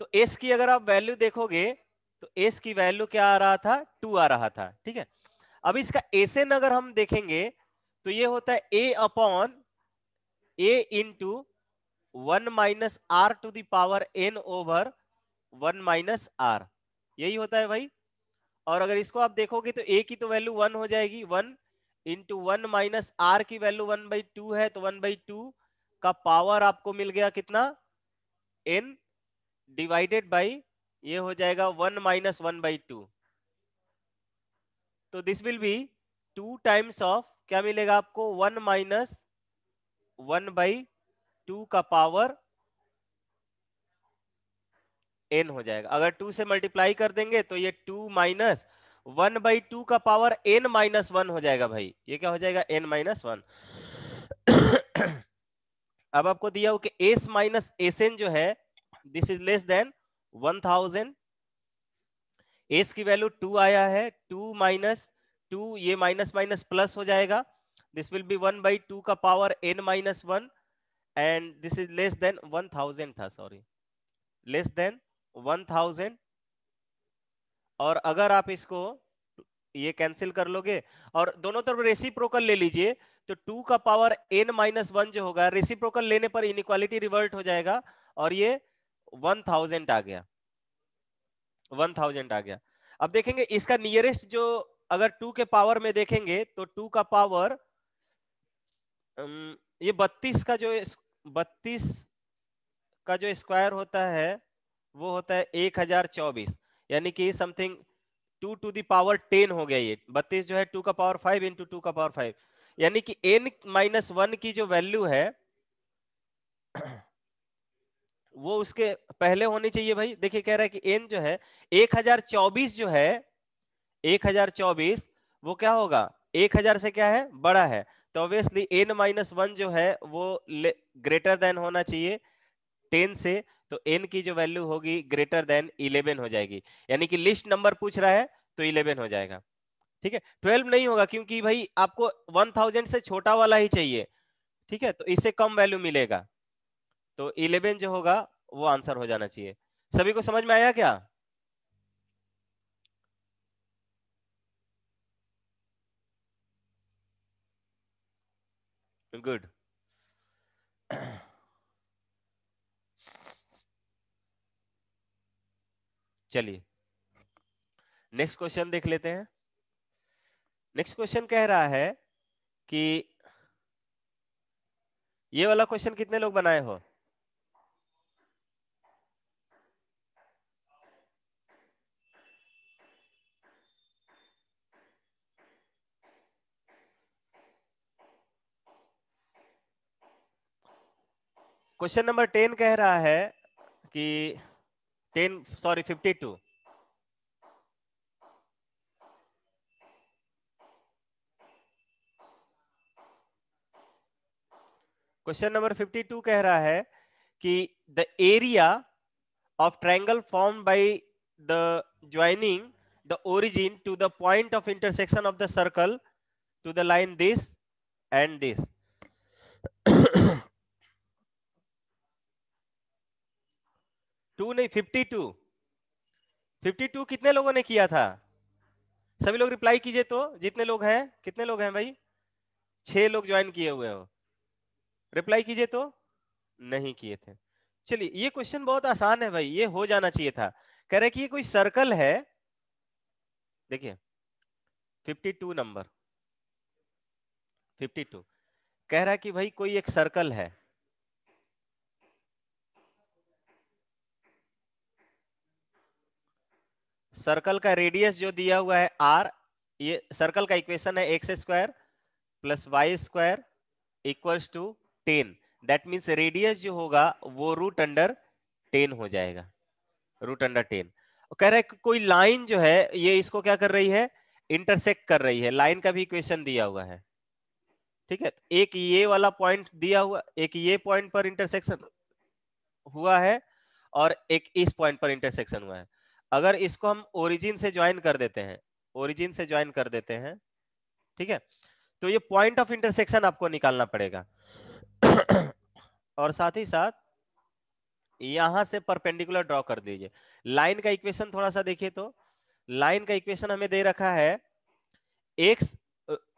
तो एस की अगर आप वैल्यू देखोगे तो एस की वैल्यू क्या आ रहा था? टू आ रहा था, ठीक है? अब इसका एसएन अगर हम देखेंगे तो ये होता है a upon a into one minus r to the power n over one minus r यही होता है भाई। और अगर इसको आप देखोगे तो ए की तो वैल्यू वन हो जाएगी। One into one minus r की वैल्यू वन बाई टू है तो वन बाई टू का पावर आपको मिल गया कितना? एन डिवाइडेड बाई ये हो जाएगा one minus one by two तो this will be two times of क्या मिलेगा आपको? One minus one by two का पावर एन हो जाएगा। अगर टू से मल्टीप्लाई कर देंगे तो ये two minus one by two का पावर एन माइनस वन हो जाएगा भाई। ये क्या हो जाएगा? एन माइनस वन अब आपको दिया हो कि एस माइनस एस एन जो है this is less than one thousand S की वैल्यू टू आया है टू माइनस टू ये माइनस माइनस प्लस हो जाएगा। This will be one by two का power n minus one and this is less than one thousand था sorry less than one thousand और अगर आप इसको ये कैंसिल कर लोगे और दोनों तरफ़ रेसिप्रोकल ले लीजिए तो टू का पावर एन माइनस वन जो होगा रेसिप्रोकल लेने पर इनक्वालिटी रिवर्ट हो जाएगा। और ये वन थाउज़ेंड आ गया। वन थाउज़ेंड आ गया। अब देखेंगे, इसका नियरेस्ट जो अगर टू के पावर में देखेंगे तो टू का पावर ये बत्तीस का जो बत्तीस का जो स्क्वायर होता है, वो होता है एक हज़ार चौबीस। यानी कि something two to the power ten हो गया ये। बत्तीस जो है टू का पावर फाइव इंटू टू का पावर फाइव यानी कि एन माइनस वन की जो वैल्यू है वो उसके पहले होनी चाहिए भाई। देखिए, कह रहा है कि एन जो है, एक हज़ार चौबीस जो है, एक हज़ार चौबीस, वो क्या होगा? एक हज़ार से क्या है? बड़ा है। तो ऑब्वियसली एन माइनस वन जो है, वो ग्रेटर देन होना चाहिए टेन से। तो एन की जो वैल्यू होगी ग्रेटर देन इलेवन हो जाएगी। यानी कि लिस्ट नंबर पूछ रहा है तो इलेवन हो जाएगा। ठीक है? ट्वेल्व नहीं होगा, क्योंकि भाई आपको वन थाउज़ेंड से छोटा वाला ही चाहिए। ठीक है? तो इससे कम वैल्यू मिलेगा। तो इलेवन जो होगा, वो आंसर हो जाना चाहिए। सभी को समझ में आया क्या? गुड चलिए। नेक्स्ट क्वेश्चन देख लेते हैं। नेक्स्ट क्वेश्चन कह रहा है कि ये वाला क्वेश्चन कितने लोग बनाए हो? क्वेश्चन नंबर टेन कह रहा है कि ten sorry fifty two question number fifty two कह रहा है कि the area of triangle form by the joining the origin to the point of intersection of the circle to the line this and this to नहीं fifty two fifty two कितने लोगों ने किया था? सभी लोग रिप्लाई कीजिए तो जितने लोग हैं, कितने लोग हैं भाई? छह लोग ज्वाइन किए हुए हो। रिप्लाई कीजिए तो नहीं किए थे। चलिए, ये क्वेश्चन बहुत आसान है भाई, ये हो जाना चाहिए था। कह रहे कि ये कोई सर्कल है? देखिए 52 नंबर 52 कह रहा कि भाई कोई एक सर्कल है। सर्कल का रेडियस जो दिया हुआ है आर ये सर्कल का इक्वेशन है x square plus y square equals to ten that means radius जो होगा, वो रूट अंडर टेन हो जाएगा। रूट अंडर टेन कह रहे हैं कोई लाइन जो है, ये इसको क्या कर रही है? इंटरसेक्ट कर रही है। लाइन का भी इक्वेशन दिया हुआ है। ठीक है? एक ये वाला पॉइंट दिया हुआ, एक ये पॉइंट पर इंटरसेक्शन हुआ है और एक इस पॉइंट पर इंटरसेक्शन हुआ है। अगर इसको हम ओरिजिन से ज्वाइन कर देते हैं ओरिजिन से ज्वाइन कर देते हैं, ठीक है? तो ये पॉइंट ऑफ़ इंटरसेक्शन आपको निकालना पड़ेगा। और साथ ही साथ, यहाँ से परपेंडिकुलर ड्रॉ कर दीजिए। लाइन का इक्वेशन थोड़ा सा देखिए तो लाइन का इक्वेशन हमें दे रखा है x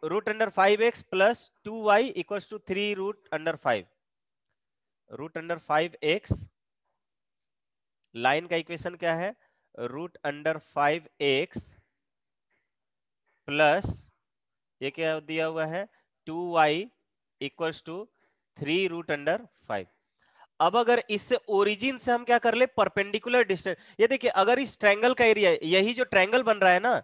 root under five x plus two y equal to three root under five root under five x line का इक्वेशन क्या है? Root under five x plus ये क्या दिया हुआ है? Two y equals to three root under five अब अगर इससे ओरिजिन से हम क्या कर ले? परपेंडिकुलर डिस्टेंस ये देखिए, अगर इस ट्रायंगल का एरिया यही जो ट्रायंगल बन रहा है ना,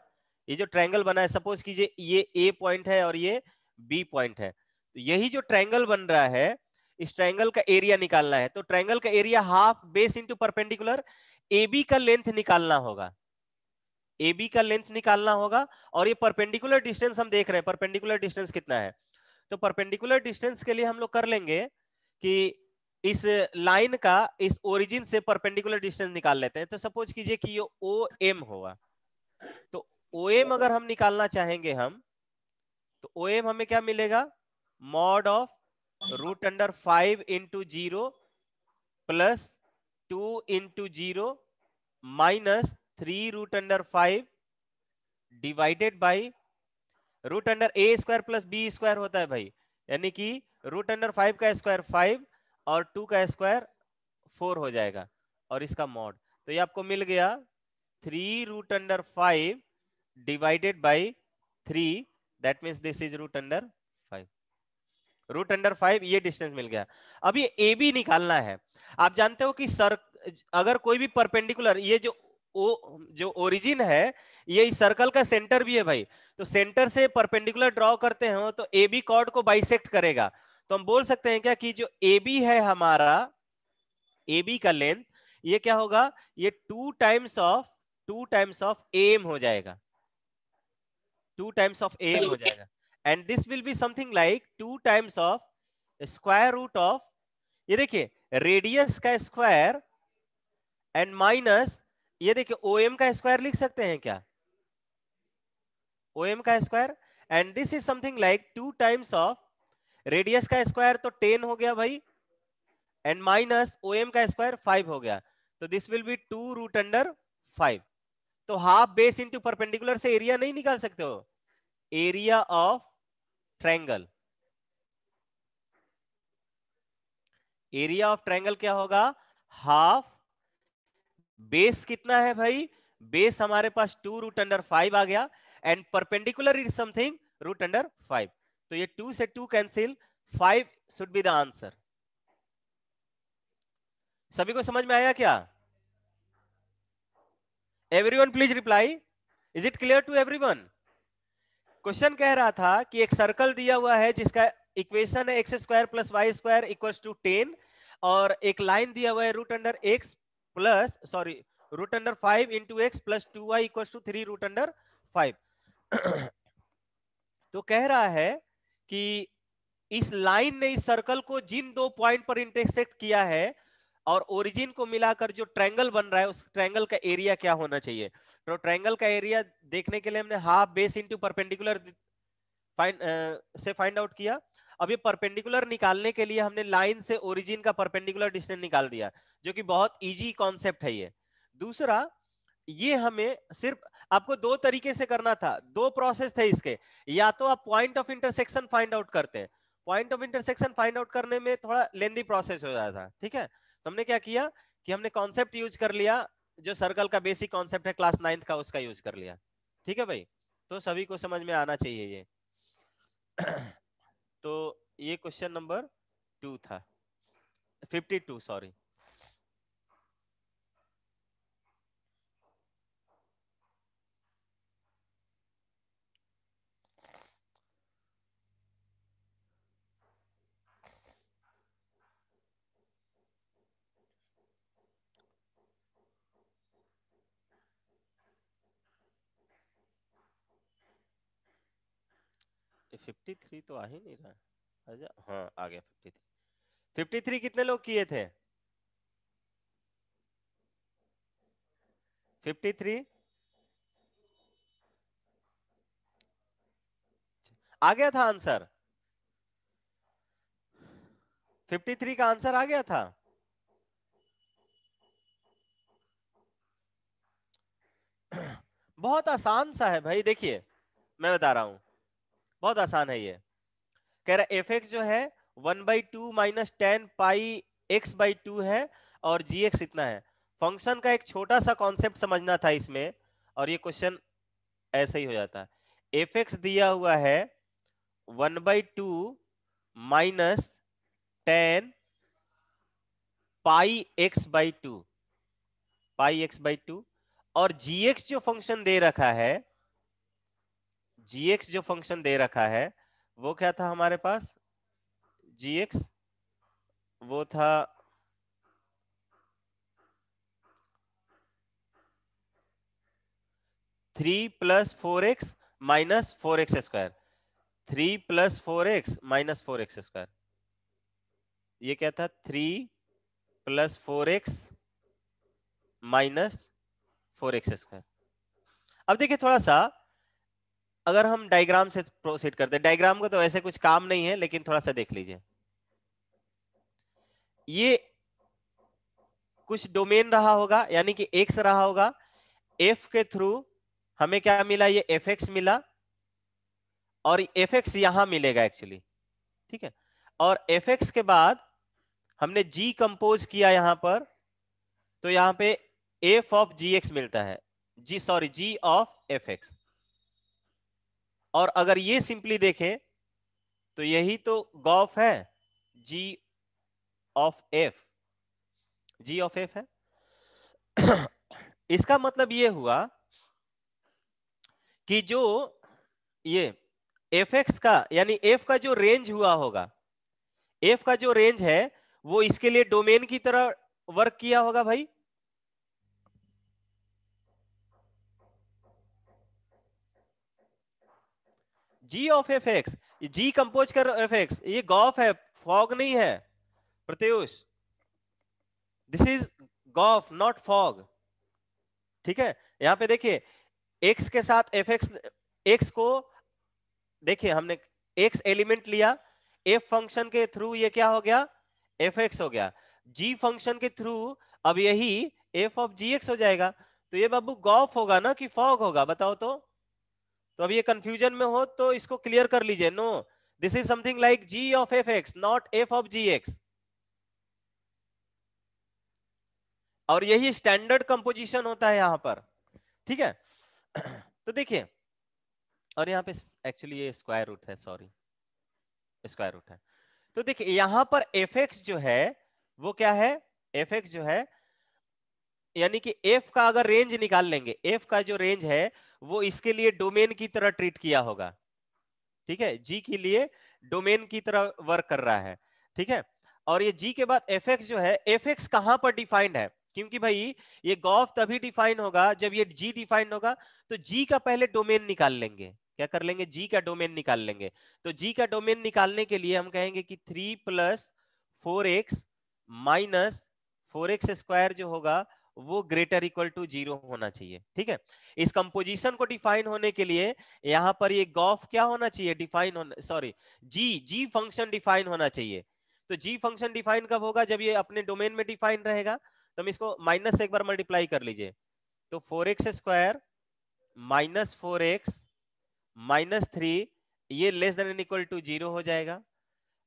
ये जो ट्रायंगल बना है सपोज़ कीजिए ये ए पॉइंट है और ये बी पॉइंट है. तो यही जो ट्रायंगल बन रहा है, इस ट्रायंगल का एरिया निकालना है. तो ट्रायंगल का area half base into perpendicular a b का लेंथ निकालना होगा। ए बी का लेंथ निकालना होगा और ये परपेंडिकुलर डिस्टेंस हम देख रहे हैं। परपेंडिकुलर डिस्टेंस कितना है? तो परपेंडिकुलर डिस्टेंस के लिए हम लोग कर लेंगे कि इस लाइन का, इस ओरिजिन से परपेंडिकुलर डिस्टेंस निकाल लेते हैं। तो सपोज़ कीजिए कि ये ओ एम होगा। तो ओ एम अगर हम निकालना चाहेंगे हम तो ओ एम हमें क्या मिलेगा? Mod of root under five into zero plus two into zero minus three root under five divided by root under a square plus b square होता है भाई। यानी कि रूट अंडर फाइव का स्क्वायर फाइव और टू का square four हो जाएगा और इसका मॉड तो ये आपको मिल गया three root under five divided by three that means this is root under five root under five ये डिस्टेंस मिल गया। अब ये ए बी निकालना है। आप जानते हो कि सर, अगर कोई भी परपेंडिकुलर ये जो ओ, जो ओरिजिन है, ये सर्कल का सेंटर भी है भाई। तो सेंटर से परपेंडिकुलर ड्रॉ करते हो तो ए बी कॉर्ड को बाइसेक्ट करेगा। तो हम बोल सकते हैं क्या कि जो ए बी है हमारा ए बी का लेंथ ये क्या होगा? ये two times of two times of M हो जाएगा। टू टाइम्स ऑफ़ एम हो जाएगा। And this will be something like two times of square root of ये देखिए रेडियस का स्क्वायर एंड माइनस ये देखिए ओ एम का स्क्वायर लिख सकते हैं क्या? ओ एम का square and this is something like two times of radius का स्क्वायर तो टेन हो गया भाई एंड माइनस ओ एम का स्क्वायर फाइव हो गया। तो this will be two root under five तो हाफ़ बेस इंटू परपेंडिकुलर से एरिया नहीं निकाल सकते हो। Area of triangle area of triangle क्या होगा? हाफ़ बेस कितना है भाई? बेस हमारे पास टू रूट अंडर फाइव आ गया. And perpendicular is something root under five तो ये टू से two cancel five should be the answer सभी को समझ में आया क्या? Everyone please reply is it clear to everyone question कह रहा था कि एक सर्कल दिया हुआ है जिसका इक्वेशन है x square plus y square equal to ten और एक लाइन दिया हुआ है root under x plus sorry root under five into x plus two y equal to three root under five तो कह रहा है कि इस लाइन ने इस सर्कल को जिन दो पॉइंट पर इंटरसेक्ट किया है और ओरिजिन को मिलाकर जो ट्रायंगल बन रहा है, उस ट्रायंगल का एरिया क्या होना चाहिए? तो ट्रायंगल का एरिया देखने के लिए हमने half base into perpendicular find से फाइंड आउट किया। अब ये परपेंडिकुलर निकालने के लिए हमने लाइन से ओरिजिन का परपेंडिकुलर डिस्टेंस निकाल दिया, जो कि बहुत इजी कॉन्सेप्ट है ये। दूसरा, ये हमें सिर्फ़, आपको दो तरीके से करना था, दो प्रोसेस थे इसके। या तो आप point of intersection find out करते हैं। Point of intersection find out करने में थोड़ा लेंदी प्रोसेस हो जाता था, ठीक है? तो हमने क्या किया कि हमने कॉन्सेप्ट यूज़ कर लिया, जो सर्कल का बेसिक कॉन्सेप्ट है क्लास नाइन्थ का उसका यूज़ कर लिया। ठीक है भाई? तो सभी को समझ में आना चाहिए ये। तो ये क्वेश्चन नंबर टू था। Fifty two sorry fifty three तो आ ही नहीं रहा अच्छा हाँ आ गया फिफ्टी थ्री। फिफ्टी थ्री कितने लोग किए थे? Fifty three? आ गया था आंसर। फिफ्टी थ्री का आंसर आ गया था। बहुत आसान सा है भाई, देखिए, मैं बता रहा हूँ। बहुत आसान है ये। कह रहा एफ़ एक्स जो है one by two minus ten pi x by two है और जी एक्स इतना है। फ़ंक्शन का एक छोटा सा कॉन्सेप्ट समझना था इसमें और ये क्वेश्चन ऐसे ही हो जाता है। एफ़ एक्स दिया हुआ है one by two minus ten pi x by two pi x by two और जी एक्स जो फ़ंक्शन दे रखा है जी एक्स जो फ़ंक्शन दे रखा है, वो क्या था हमारे पास? जी एक्स वो था three plus four x minus four x square three plus four x minus four x square ये क्या था? Three plus four x minus four x square अब देखिए थोड़ा सा अगर हम डायग्राम से प्रोसीड करते हैं डायग्राम का तो ऐसे कुछ काम नहीं है, लेकिन थोड़ा सा देख लीजिए। ये कुछ डोमेन रहा होगा, यानी कि एक्स रहा होगा एफ़ के थ्रू हमें क्या मिला? ये एफ़ एक्स मिला, और एफ़ एक्स यहाँ मिलेगा एक्चुअली ठीक है? और एफ़ एक्स के बाद हमने जी कंपोज किया यहाँ पर तो यहाँ पे एफ़ ऑफ़ जी एक्स मिलता है। G sorry g of f x और अगर ये सिंपली देखें तो यही तो गॉफ है, g of f. G of f है। इसका मतलब ये हुआ कि जो ये एफ़ एक्स का, यानी एफ़ का जो रेंज हुआ होगा, एफ़ का जो रेंज है, वो इसके लिए डोमेन की तरह वर्क किया होगा भाई। G of f x g compose कर एफ़ एक्स ये गॉफ है फॉग नहीं है Pratyush this is gof not fog ठीक है? यहाँ पे देखिए एक्स के साथ एफ़ एक्स एक्स को, देखिए, हमने एक्स एलिमेंट लिया एफ़ फ़ंक्शन के थ्रू ये क्या हो गया? एफ़ एक्स हो गया. जी फ़ंक्शन के थ्रू अब यही एफ़ ऑफ़ जी एक्स हो जाएगा. तो ये बाबू गॉफ होगा ना कि फॉग होगा? बताओ तो. तो अब ये कंफ्यूजन में हो तो इसको क्लियर कर लीजिए। No this is something like g of f x not f of g x और यही स्टैंडर्ड कंपोजिशन होता है यहाँ पर। ठीक है? तो देखिए, और यहाँ पे एक्चुअली ये स्क्वायर रूट है सॉरी स्क्वायर रूट है। तो देखिए, यहाँ पर एफ़ एक्स जो है, वो क्या है? एफ़ एक्स जो है, यानी कि एफ़ का अगर रेंज निकाल लेंगे एफ़ का जो रेंज है वो इसके लिए डोमेन की तरह ट्रीट किया होगा। ठीक है? जी के लिए डोमेन की तरह वर्क कर रहा है। ठीक है? और ये जी के बाद एफएक्स जो है एफ़ एक्स कहाँ पर डिफाइंड है? क्योंकि भाई, ये गॉफ तभी डिफाइन होगा जब ये जी डिफाइन होगा तो जी का पहले डोमेन निकाल लेंगे। क्या कर लेंगे? जी का डोमेन निकाल लेंगे। तो जी का डोमेन निकालने के लिए हम कहेंगे कि three plus four x minus four x square जो होगा वो ग्रेटर इक्वल टू ज़ीरो होना चाहिए, ठीक है? इस कंपोजिशन को डिफाइन होने के लिए यहाँ पर ये गॉफ क्या होना चाहिए? डिफाइन होना sorry g g function define होना चाहिए। तो जी फ़ंक्शन डिफाइन कब होगा? जब ये अपने डोमेन में डिफाइन रहेगा तो हम इसको माइनस एक बार मल्टीप्लाई कर लीजिए। तो four x square minus four x minus three ये less than equal to zero हो जाएगा।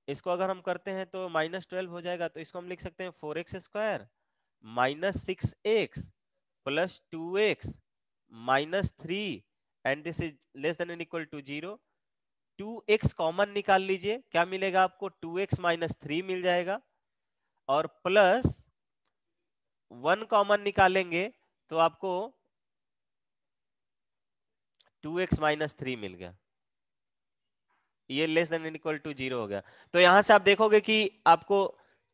इसको अगर हम करते हैं तो माइनस ट्वेल्व हो जाएगा तो इसको हम लिख सकते हैं four x square minus six x plus two x minus three and this is less than an equal to zero two x common निकाल लीजिए, क्या मिलेगा आपको? टू एक्स माइनस थ्री मिल जाएगा। और प्लस वन कॉमन निकालेंगे तो आपको टू एक्स माइनस थ्री मिल गया। ये less than equal to zero हो गया। तो यहाँ से आप देखोगे कि आपको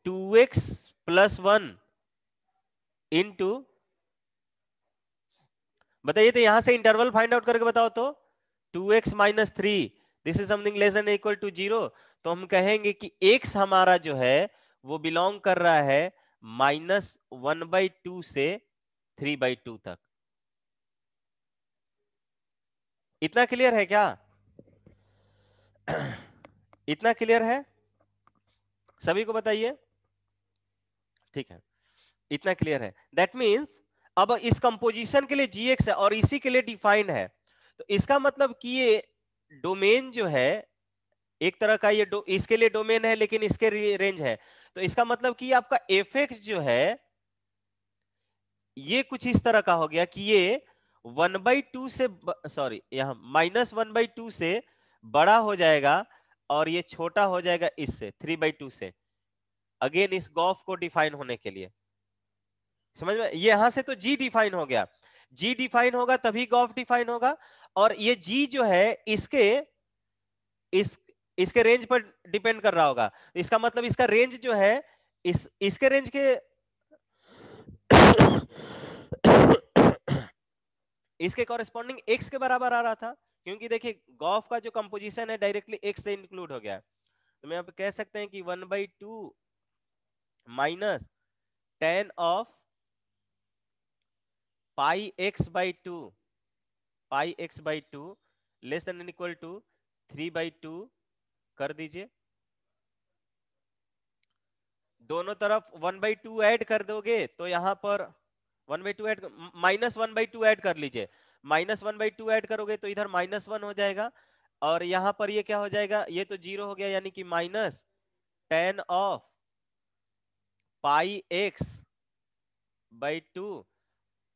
two x plus one into बताइए तो यहाँ से इंटरवल फाइंड आउट करके बताओ तो two x minus three this is something less than equal to zero तो हम कहेंगे कि एक्स हमारा जो है, वो बिलोंग कर रहा है माइनस वन बाई टू से थ्री बाई टू तक। इतना क्लियर है क्या? इतना क्लियर है? सभी को बताइए। ठीक है। इतना क्लियर है। दैट मीन्स अब इस कंपोजिशन के लिए जी एक्स है और इसी के लिए डिफाइन है। तो इसका मतलब कि ये डोमेन जो है, एक तरह का ये इसके लिए डोमेन है, लेकिन इसके रेंज है। तो इसका मतलब कि आपका एफ़ जो है, ये कुछ इस तरह का हो गया कि ये वन बाई टू से सॉरी यहाँ माइनस वन बाई टू से बड़ा हो जाएगा और ये छोटा हो जाएगा इससे थ्री बाई टू से। अगेन इस गॉफ को डिफाइन होने के लिए। समझ में? यहाँ से तो जी डिफाइन हो गया। जी डिफाइन होगा, तभी गॉफ डिफाइन होगा। और ये जी जो है, इसके, इस, इसके रेंज पर डिपेंड कर रहा होगा। इसका मतलब इसका रेंज जो है, इस, इसके रेंज के इसके कॉरेस्पॉन्डिंग एक्स के बराबर आ रहा था। क्योंकि देखिए गॉफ का जो कंपोजिशन है डायरेक्टली एक्स से इंक्लूड हो गया। तो मैं आप कह सकते हैं कि one by two minus ten of pi x by two pi x by two less than equal to three by two कर दीजिए। दोनों तरफ़ वन बाई टू एड कर दोगे तो यहाँ पर one by two add minus one by two add कर लीजिए। Minus one by two add करोगे तो इधर माइनस वन हो जाएगा और यहाँ पर ये क्या हो जाएगा? ये तो ज़ीरो हो गया, यानी कि minus ten of pi x by two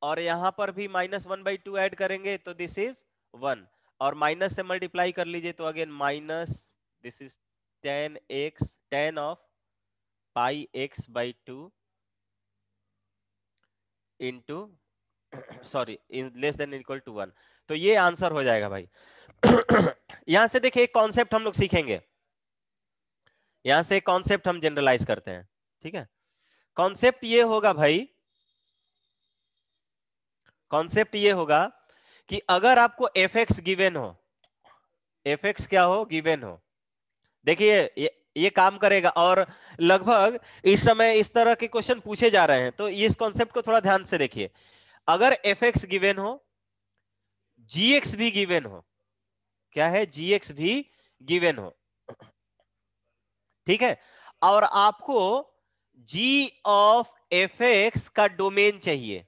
और यहाँ पर भी minus one by two add करेंगे तो दिस इज़ वन और माइनस से मल्टीप्लाई कर लीजिए तो again minus this is 10x 10 of pi x by 2 into sorry less than equal to one तो ये आंसर हो जाएगा भाई। यहाँ से देखिए एक कॉन्सेप्ट हम लोग सीखेंगे। यहाँ से कॉन्सेप्ट हम जनरलाइज करते हैं, ठीक है? कॉन्सेप्ट ये होगा भाई कॉन्सेप्ट ये होगा कि अगर आपको एफ़ एक्स गिवेन हो एफ़ एक्स क्या हो? गिवेन हो। देखिए, ये ये काम करेगा। और लगभग इस समय इस तरह के क्वेश्चन पूछे जा रहे हैं तो इस कॉन्सेप्ट को थोड़ा ध्यान से देखिए। अगर एफ़ एक्स गिवेन हो जी एक्स भी गिवेन हो। क्या है? जी एक्स भी गिवेन हो। ठीक है? और आपको जी ऑफ़ एफ़ एक्स का डोमेन चाहिए।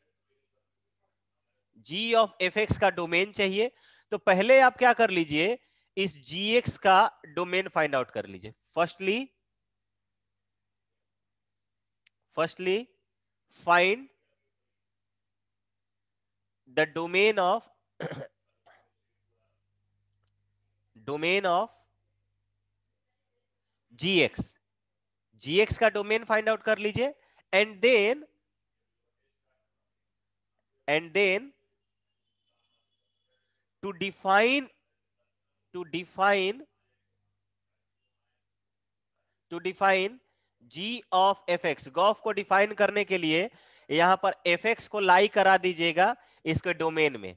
जी ऑफ़ एफ़ एक्स का डोमेन चाहिए तो पहले आप क्या कर लीजिए, इस जी एक्स का डोमेन फाइंड आउट कर लीजिए। Firstly firstly find the domain of domain of g x g x का डोमेन फाइंड आउट कर लीजिए and then and then to define to define to define g of fx. Gauff को define करने के लिए यहाँ पर fx को लाई करा दीजिएगा इसके डोमेन में।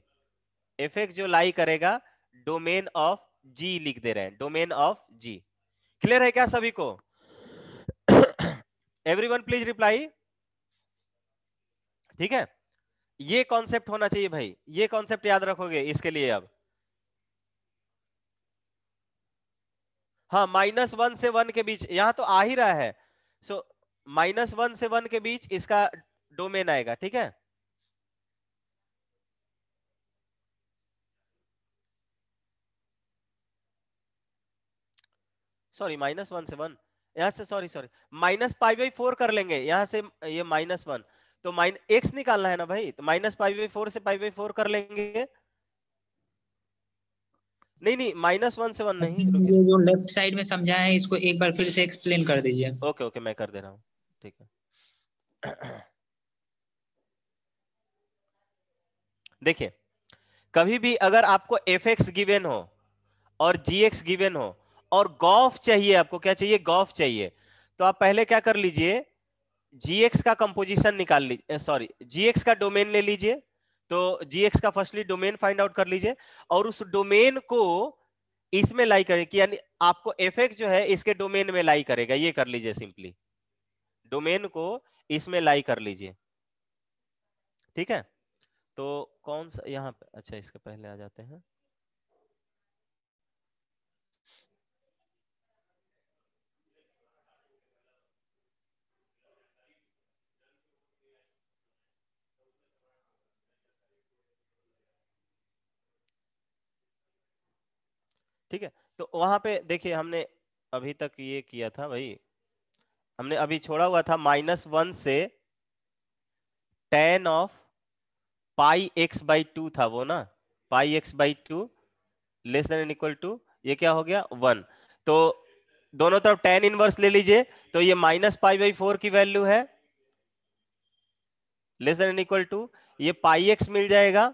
fx जो लाई करेगा डोमेन ऑफ़ g लिख दे रहे हैं। डोमेन ऑफ़ g क्लियर है क्या सभी को? एवरीवन प्लीज़ रिप्लाई ठीक है? ये कॉन्सेप्ट होना चाहिए भाई। ये कॉन्सेप्ट याद रखोगे इसके लिए अब। हाँ माइनस वन से वन के बीच, यहाँ तो आ ही रहा है। सो माइनस वन से वन के बीच इसका डोमेन आएगा, ठीक है? सॉरी माइनस वन से वन यहाँ से sorry sorry minus pi by four कर लेंगे। यहाँ से ये माइनस वन तो माइन एक्स निकालना है ना भाई? तो माइनस पाई बाई फोर से पाई बाई फोर कर लेंगे। नहीं नहीं माइनस वन से वन नहीं जो लेफ़्ट साइड में समझा है इसको एक बार फिर से एक्सप्लेन कर दीजिए। ओके ओके मैं कर दे रहा हूँ। ठीक है। देखिए कभी भी अगर आपको एफ़ एक्स गिवेन हो और जी एक्स गिवेन हो और गॉफ चाहिए आपको क्या चाहिए? गॉफ चाहिए। तो आप पहले क्या कर लीजिए जी एक्स का कंपोजिशन निकाल लीजिए सॉरी जी एक्स का डोमेन ले लीजिए तो जीएक्स का फर्स्टली डोमेन फाइंड आउट कर लीजिए, और उस डोमेन को इसमें लाई करें कि यानी आपको एफ़ जो है इसके डोमेन में लाई करेगा, ये कर लीजिए सिंपली डोमेन को इसमें लाई कर लीजिए। ठीक है? तो कौन सा, यहाँ पे अच्छा इसके पहले आ जाते हैं। ठीक है? तो वहाँ पे देखिए, हमने अभी तक ये किया था भाई। हमने अभी छोड़ा हुआ था माइनस वन से tan of pi x by two था वो ना? Pi x by two less than equal to ये क्या हो गया? वन तो दोनों तरफ़ टेन इनवर्स ले लीजिए तो ये माइनस पाई बाई फोर की वैल्यू है। लेस देन इक्वल टू ये पाई एक्स मिल जाएगा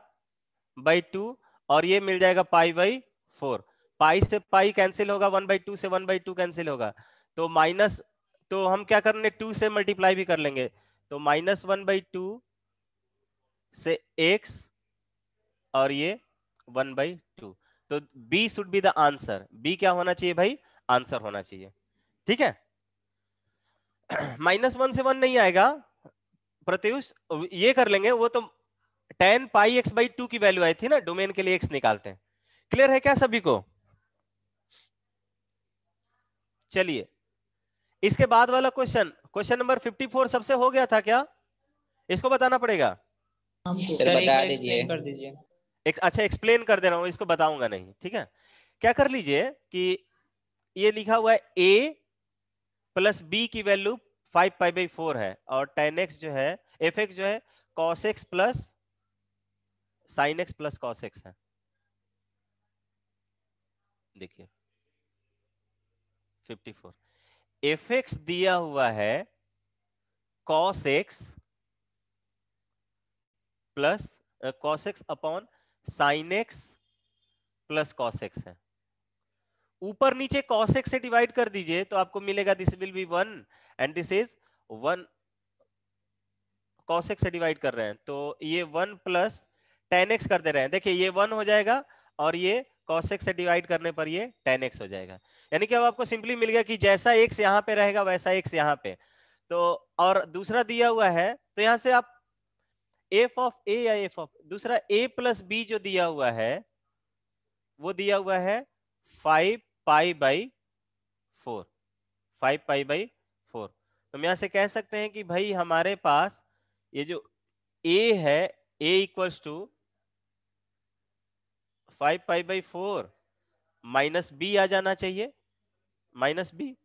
बाई टू और ये मिल जाएगा पाई बाई फोर पाई से पाई कैंसिल होगा वन बाई टू से वन बाई टू कैंसिल होगा। तो माइनस तो हम क्या करेंगे टू से मल्टीप्लाई भी कर लेंगे। तो माइनस वन बाई टू से एक्स और ये वन बाई टू तो b should be the answer b क्या होना चाहिए भाई? आंसर होना चाहिए। ठीक है? माइनस वन से वन नहीं आएगा। प्रत्युष, ये कर लेंगे, वो तो tan pi x by two की वैल्यू आई थी ना डोमेन के लिए एक्स निकालते हैं। क्लियर है क्या सभी को? चलिए। इसके बाद वाला क्वेश्चन क्वेश्चन नंबर 54 सबसे हो गया था क्या? इसको बताना पड़ेगा? सर बता दीजिए। कर दीजिए। एक, अच्छा एक्सप्लेन कर दे रहा हूँ इसको बताऊँगा नहीं ठीक है? क्या कर लीजिए कि ये लिखा हुआ है ए प्लस बी की value five pi by four है और टेन एक्स जो है एफ़ एक्स जो है cos x plus sine x plus cos x है। देखिए। 54 एफ़ एक्स दिया हुआ है cos x plus cos x upon sine x plus cos x है। ऊपर नीचे cos x से डिवाइड कर दीजिए तो आपको मिलेगा this will be one and this is one cos x से डिवाइड कर रहे हैं। तो ये वन प्लस टेन एक्स कर दे रहे हैं। देखिए ये वन हो जाएगा और ये x से डिवाइड करने पर ये टेन एक्स हो जाएगा। यानी कि अब आपको सिंपली मिल गया कि जैसा x यहाँ पे रहेगा, वैसा x यहाँ पे। तो और दूसरा दिया हुआ है तो यहाँ से आप एफ़ ऑफ़ ए या एफ़ ऑफ़ दूसरा a प्लस बी जो दिया हुआ है, वो दिया हुआ है five pi by four five pi by four तो हम यहाँ से कह सकते हैं कि भाई हमारे पास ये जो ए है, a equals to five pi by four minus b आ जाना चाहिए। माइनस बी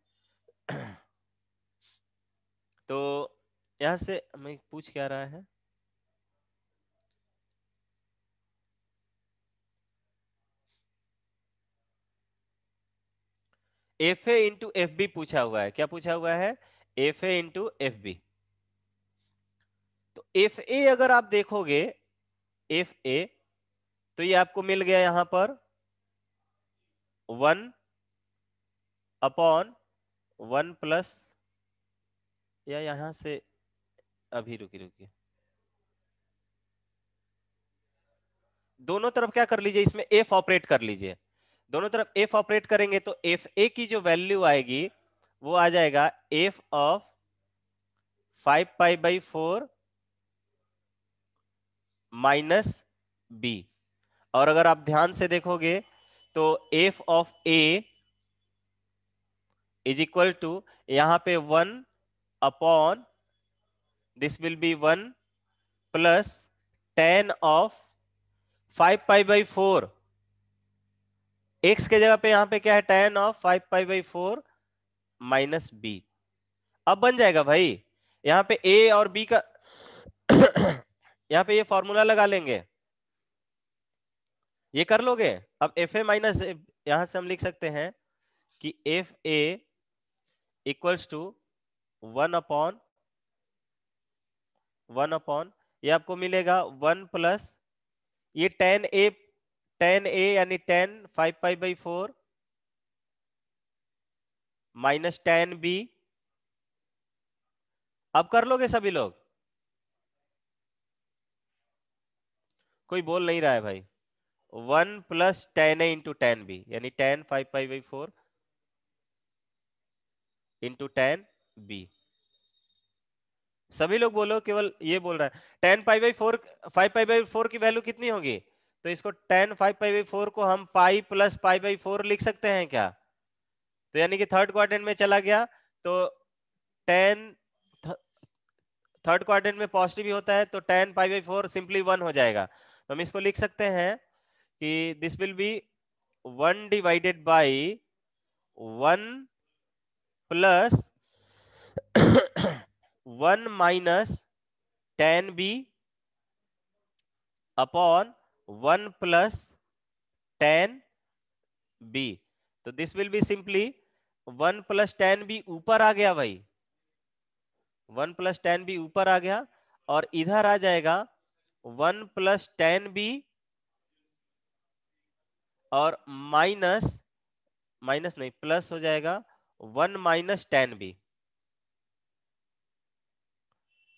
तो यहाँ से हमें पूछ क्या रहा है। F a into f b पूछा हुआ है। क्या पूछा हुआ है? F a into f b तो एफ़ ए अगर आप देखोगे एफ़ ए तो ये आपको मिल गया यहाँ पर वन अपॉन वन प्लस, या यहाँ से अभी रुकी रुकी। दोनों तरफ़ क्या कर लीजिए, इसमें एफ़ ऑपरेट कर लीजिए। दोनों तरफ़ एफ़ ऑपरेट करेंगे तो एफ़ ए की जो वैल्यू आएगी, वो आ जाएगा f of five pi by four minus b और अगर आप ध्यान से देखोगे तो f of a is equal to यहाँ पे one upon this will be one plus tan of five pi by four x के जगह पे यहाँ पे क्या है? Tan of five pi by four minus b अब बन जाएगा भाई, यहाँ पे ए और बी का यहाँ पे ये फॉर्मूला लगा लेंगे। ये कर लोगे? अब एफ़ ए माइनस यहाँ से हम लिख सकते हैं कि f a equals to one upon one upon ये आपको मिलेगा वन प्लस ये टेन ए टेन ए यानी tan five pi by four minus tan b अब कर लोगे सभी लोग? कोई बोल नहीं रहा है भाई। One plus tan a into tan b, यानी tan five pi by four into tan b. सभी लोग बोलो, केवल ये बोल रहा है, tan pi by four, five pi by four की वैल्यू कितनी होगी? तो इसको tan five pi by four को हम pi plus pi by four लिख सकते हैं क्या? तो यानी कि थर्ड क्वाड्रेंट में चला गया तो टेन थर्ड क्वाड्रेंट में पॉजिटिव होता है तो tan pi by four simply one हो जाएगा। तो हम इसको लिख सकते हैं कि this will be one divided by one plus one minus tan b upon one plus tan b तो this will be simply one plus tan b ऊपर आ गया भाई। वन प्लस टेन बी ऊपर आ गया और इधर आ जाएगा वन प्लस टेन बी और माइनस माइनस नहीं प्लस हो जाएगा। One minus tan b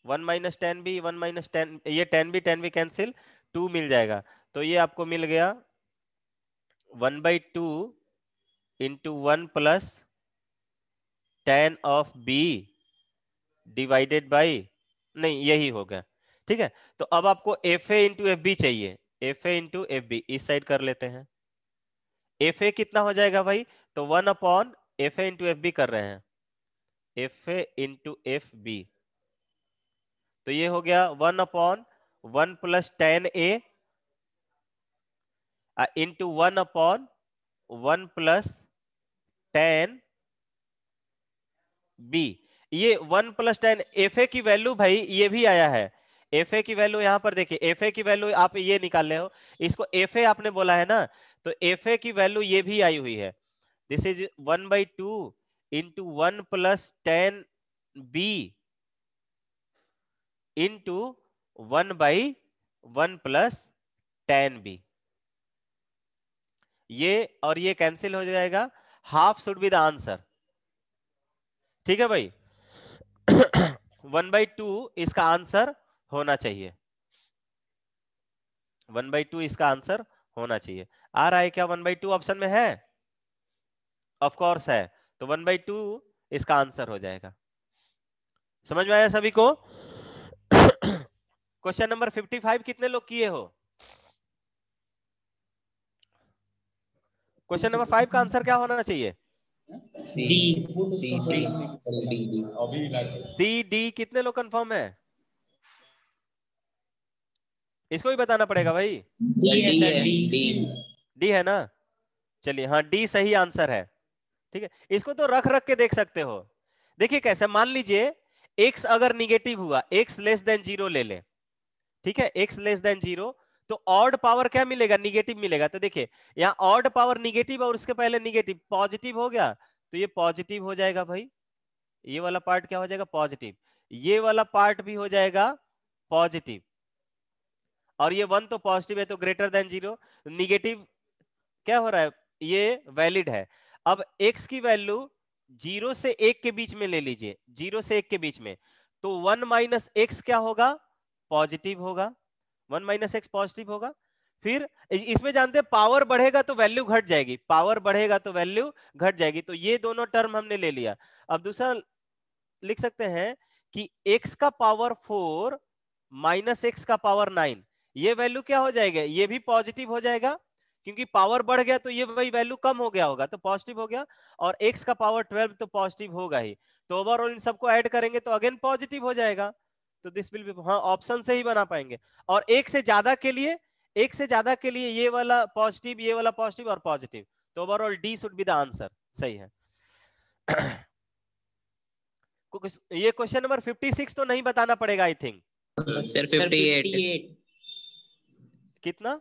one minus tan b one minus tan ये tan b tan b cancel two मिल जाएगा। तो ये आपको मिल गया one by two into one plus tan of b divided by नहीं, यही हो गया। ठीक है? तो अब आपको f a into f b चाहिए। F a into f b इस साइड कर लेते हैं। एफ़ ए कितना हो जाएगा भाई? तो one upon f a into f b कर रहे हैं। F a into f b तो ये हो गया one upon one plus tan a into one upon one plus tan b ये one plus tan f a की वैल्यू भाई, ये भी आया है। एफ़ ए की वैल्यू यहाँ पर देखिए एफ़ ए की वैल्यू आप ये निकाल रहे हो। इसको एफ़ ए आपने बोला है ना तो एफ़ ए की वैल्यू ये भी आई हुई है। This is one by two into one plus tan b into one by one plus tan b ये और ये कैंसिल हो जाएगा। Half should be the answer ठीक है भाई? वन बाई टू इसका आंसर होना चाहिए। वन बाई टू इसका आंसर होना चाहिए। आ रहा है क्या वन बाई टू ऑप्शन में है? ऑफ़ कोर्स है। तो वन बाई टू इसका आंसर हो जाएगा। समझ में आया सभी को? क्वेश्चन नंबर फिफ्टी फाइव कितने लोग किए हो? क्वेश्चन नंबर फाइव का आंसर क्या होना चाहिए? सी सी सी डी कितने लोग कंफर्म है? इसको भी बताना पड़ेगा भाई। डी है ना? चलिए हाँ डी सही आंसर है। ठीक है? इसको तो रख रख के देख सकते हो। देखिए कैसे, मान लीजिए, एक्स अगर निगेटिव हुआ, एक्स लेस देन ज़ीरो ले ले। ठीक है? एक्स लेस देन ज़ीरो तो ऑड पावर क्या मिलेगा? निगेटिव मिलेगा। तो देखिए, यहाँ ऑड पावर निगेटिव और उसके पहले निगेटिव, पॉजिटिव हो गया तो ये पॉजिटिव हो जाएगा भाई। ये वाला पार्ट क्या हो जाएगा? पॉजिटिव। ये वाला पार्ट भी हो जाएगा पॉजिटिव। और ये वन तो पॉजिटिव है तो ग्रेटर देन ज़ीरो। निगेटिव क्या हो रहा है? ये वैलिड है। अब एक्स की वैल्यू ज़ीरो से एक के बीच में ले लीजिए। ज़ीरो से एक के बीच में। तो वन माइनस एक्स क्या होगा? पॉजिटिव होगा। वन माइनस एक्स पॉजिटिव होगा। फिर इसमें जानते हैं पावर बढ़ेगा तो वैल्यू घट जाएगी। पावर बढ़ेगा तो वैल्यू घट जाएगी। तो ये दोनों टर्म हमने ले लिया। अब दूसरा लिख सकते हैं कि x का पावर फोर माइनस एक्स का पावर नाइन ये वैल्यू क्या हो जाएगा? ये भी पॉजिटिव हो जाएगा। क्योंकि पावर बढ़ गया तो ये वही वैल्यू कम हो गया होगा तो पॉजिटिव हो गया और एक्स का पावर ट्वेल्व तो पॉजिटिव होगा ही। तो ओवरऑल इन सबको ऐड करेंगे तो अगेन पॉजिटिव हो जाएगा। तो दिस विल बी हाँ ऑप्शन से ही बना पाएँगे। और एक से ज़्यादा के लिए एक से ज़्यादा के लिए ये वाला पॉजिटिव ये वाला पॉजिटिव और पॉजिटिव तो overall d should be the answer सही है। ये क्वेश्चन नंबर 56 तो नहीं बताना पड़ेगा आई थिंक सर 58 कितना?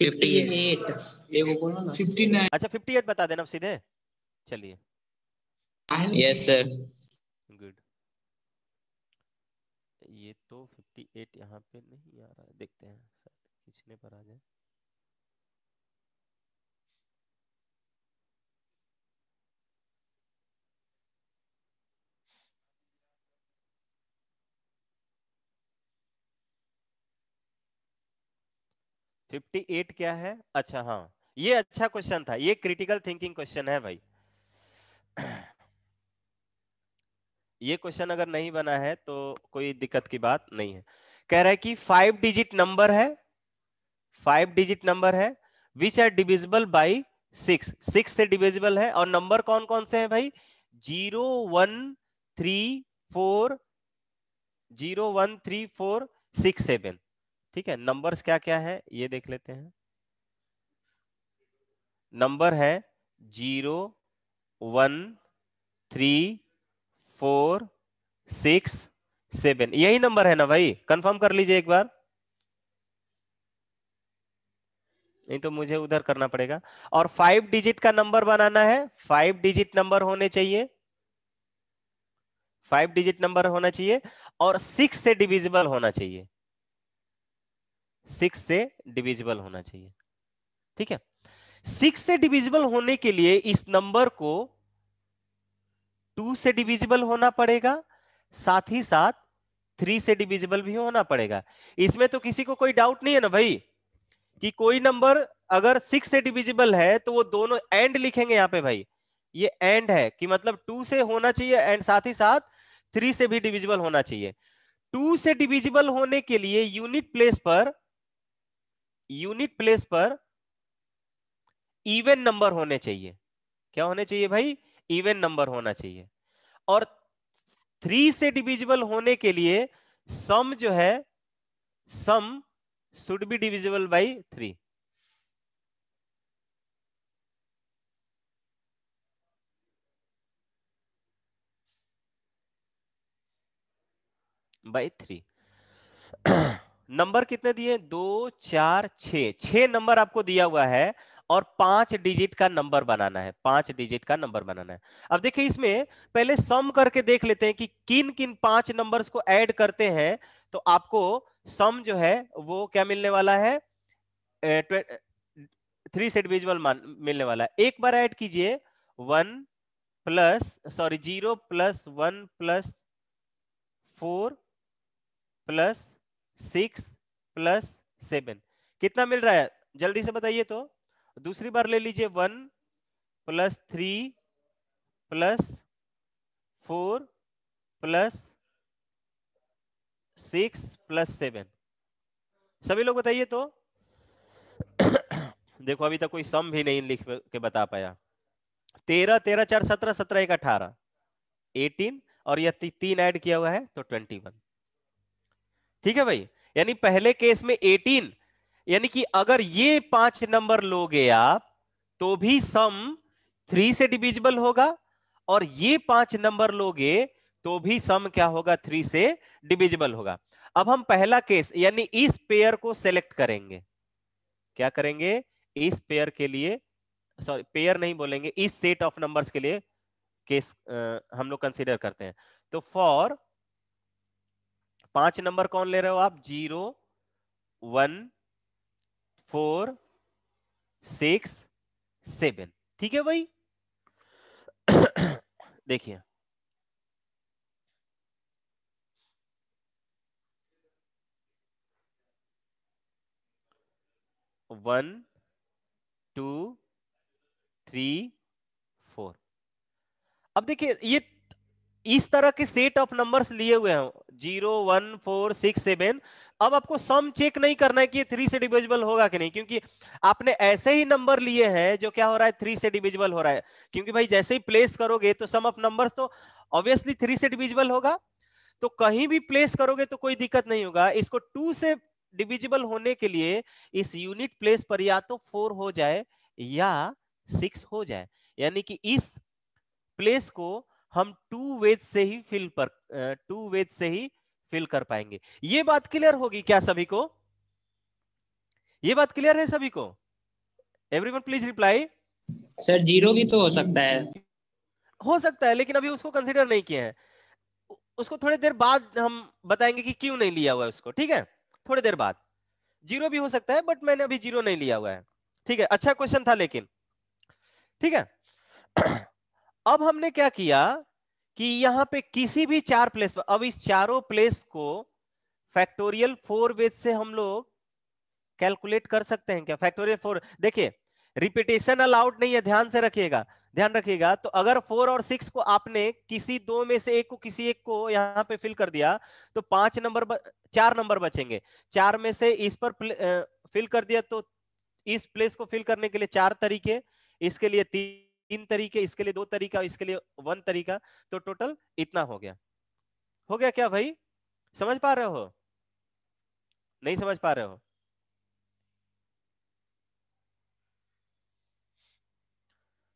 58 देखो बोलो ना 59 अच्छा 58 बता देना सीधे। चलिए। यस सर गुड ये तो 58 यहाँ पे नहीं आ रहा है। देखते हैं खींचने पर आ जाए। फिफ्टी एट क्या है? अच्छा हाँ। ये अच्छा क्वेश्चन था। ये क्रिटिकल थिंकिंग क्वेश्चन है भाई। ये क्वेश्चन अगर नहीं बना है तो कोई दिक्कत की बात नहीं है। कह रहा है कि फाइव डिजिट नंबर है। फाइव डिजिट नंबर है which are divisible by six six से डिविजिबल है, और नंबर कौन कौन से हैं भाई? Zero one three four zero one three four six seven ठीक है नंबर्स क्या क्या है, ये देख लेते हैं। नंबर है zero one three four six seven यही नंबर है ना भाई? कंफर्म कर लीजिए एक बार। नहीं तो मुझे उधर करना पड़ेगा। और फाइव डिजिट का नंबर बनाना है। फाइव डिजिट नंबर होने चाहिए। फाइव डिजिट नंबर होना चाहिए। और सिक्स से डिविजिबल होना चाहिए। सिक्स से डिविजिबल होना चाहिए। ठीक है? सिक्स से डिविजिबल होने के लिए इस नंबर को टू से डिविजिबल होना पड़ेगा, साथ ही साथ थ्री से डिविजिबल भी होना पड़ेगा। इसमें तो किसी को कोई डाउट नहीं है ना भाई? कि कोई नंबर अगर सिक्स से डिविजिबल है तो वो दोनों एंड लिखेंगे यहाँ पे भाई। ये एंड है कि मतलब टू से होना चाहिए एंड साथ ही साथ थ्री से भी डिविजिबल होना चाहिए। टू से डिविजिबल होने के लिए यूनिट प्लेस पर यूनिट प्लेस पर इवन नंबर होने चाहिए। क्या होने चाहिए भाई? इवन नंबर होना चाहिए। और थ्री से डिविजिबल होने के लिए सम जो है, sum should be divisible by three. By three. Number कितने दिए? दो, चार छ छह नंबर आपको दिया हुआ है और पाँच डिजिट का नंबर बनाना है। पाँच डिजिट का नंबर बनाना है। अब देखिए इसमें पहले सम करके देख लेते हैं कि किन किन पाँच नंबर्स को ऐड करते हैं। तो आपको सम जो है, वो क्या मिलने वाला है? थ्री सेट विजुअल मिलने वाला है। एक बार ऐड कीजिए। One plus sorry zero plus one plus four plus six plus seven. कितना मिल रहा है? जल्दी से बताइए तो। दूसरी बार ले लीजिए one plus three plus four plus six plus seven. सभी लोग बताइए तो। देखो अभी तक कोई सम भी नहीं लिख के बता पाया। तेरह तेरह चार सत्रह सत्रह एक अठारह। एटीन और यह ती, तीन ऐड किया हुआ है तो ट्वेंटी वन। ठीक है भाई? यानी पहले केस में एटीन यानी कि अगर ये पाँच नंबर लोगे आप तो भी सम थ्री से डिविजिबल होगा और ये पाँच नंबर लोगे तो भी सम क्या होगा? थ्री से डिविजिबल होगा। अब हम पहला केस यानी इस पेयर को सेलेक्ट करेंगे। क्या करेंगे? इस पेयर के लिए सॉरी पेयर नहीं बोलेंगे इस सेट ऑफ़ नंबर्स के लिए केस आ, हम लोग कंसीडर करते हैं। तो फॉर पाँच नंबर कौन ले रहे हो आप? Zero, one, four, six, seven. ठीक है भाई? देखिए। One, two, three, four. अब देखिए, ये इस तरह के सेट ऑफ़ नंबर्स लिए हुए हैं। Zero one four six seven अब आपको सम चेक नहीं करना है कि थ्री से डिविजिबल होगा कि नहीं, क्योंकि आपने ऐसे ही नंबर लिए हैं जो क्या हो रहा है थ्री से डिविजिबल हो रहा है। क्योंकि भाई जैसे ही प्लेस करोगे तो सम ऑफ़ नंबर्स तो ऑब्वियसली थ्री से डिविजिबल होगा। तो कहीं भी प्लेस करोगे तो कोई दिक्कत नहीं होगा। इसको टू से डिविजिबल होने के लिए इस यूनिट प्लेस पर या तो फोर हो जाए या सिक्स हो जाए। यानी कि इस प्लेस को हम टू वेज से ही फिल पर टू वेज से ही फिल कर पाएँगे। ये बात क्लियर होगी क्या सभी को? ये बात क्लियर है सभी को? Everyone please reply sir zero भी तो हो सकता है। हो सकता है लेकिन अभी उसको कंसिडर नहीं किया है। उसको थोड़ी देर बाद हम बताएँगे कि क्यों नहीं लिया हुआ है उसको ठीक है? थोड़ी देर बाद। ज़ीरो भी हो सकता है बट मैंने अभी ज़ीरो नहीं लिया हुआ है। ठीक है अच्छा क्वेश्चन था लेकिन। ठीक है? अब हमने क्या किया कि यहाँ पे किसी भी चार प्लेस पर, अब इस चारों प्लेस को फैक्टोरियल फोर वेज से हम लोग कैलकुलेट कर सकते हैं क्या? फैक्टोरियल फोर देखिए रिपीटेशन अलाउड नहीं है, ध्यान से रखिएगा, ध्यान रखिएगा। तो अगर फोर और सिक्स को आपने किसी दो में से एक को, किसी एक को यहाँ पे फिल कर दिया तो पाँच नंबर चार नंबर बचेंगे। चार में से इस पर फिल कर दिया तो इस प्लेस को फिल करने के लिए चार तरीके, इसके लिए तीन तीन तरीके, इसके लिए दो तरीका इसके लिए वन तरीका तो टोटल इतना हो गया। हो गया क्या भाई? समझ पा रहे हो? नहीं समझ पा रहे हो?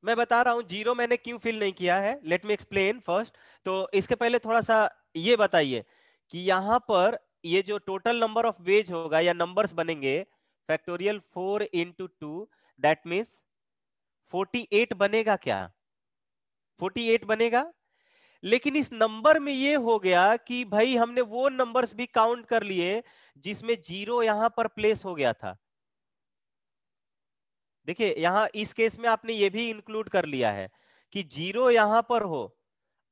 मैं बता रहा हूँ, ज़ीरो मैंने क्यों फिल नहीं किया है? लेट मी एक्सप्लेन फ़र्स्ट तो इसके पहले थोड़ा सा ये बताइए कि यहाँ पर ये जो टोटल नंबर ऑफ़ वेज होगा या नंबर्स बनेंगे factorial four into two that means forty eight बनेगा क्या? फोर्टी एट बनेगा? लेकिन इस नंबर में ये हो गया कि भाई हमने वो नंबर्स भी काउंट कर लिए जिसमें ज़ीरो यहाँ पर प्लेस हो गया था। देखिए, यहाँ इस केस में आपने ये भी इंक्लूड कर लिया है कि ज़ीरो यहाँ पर हो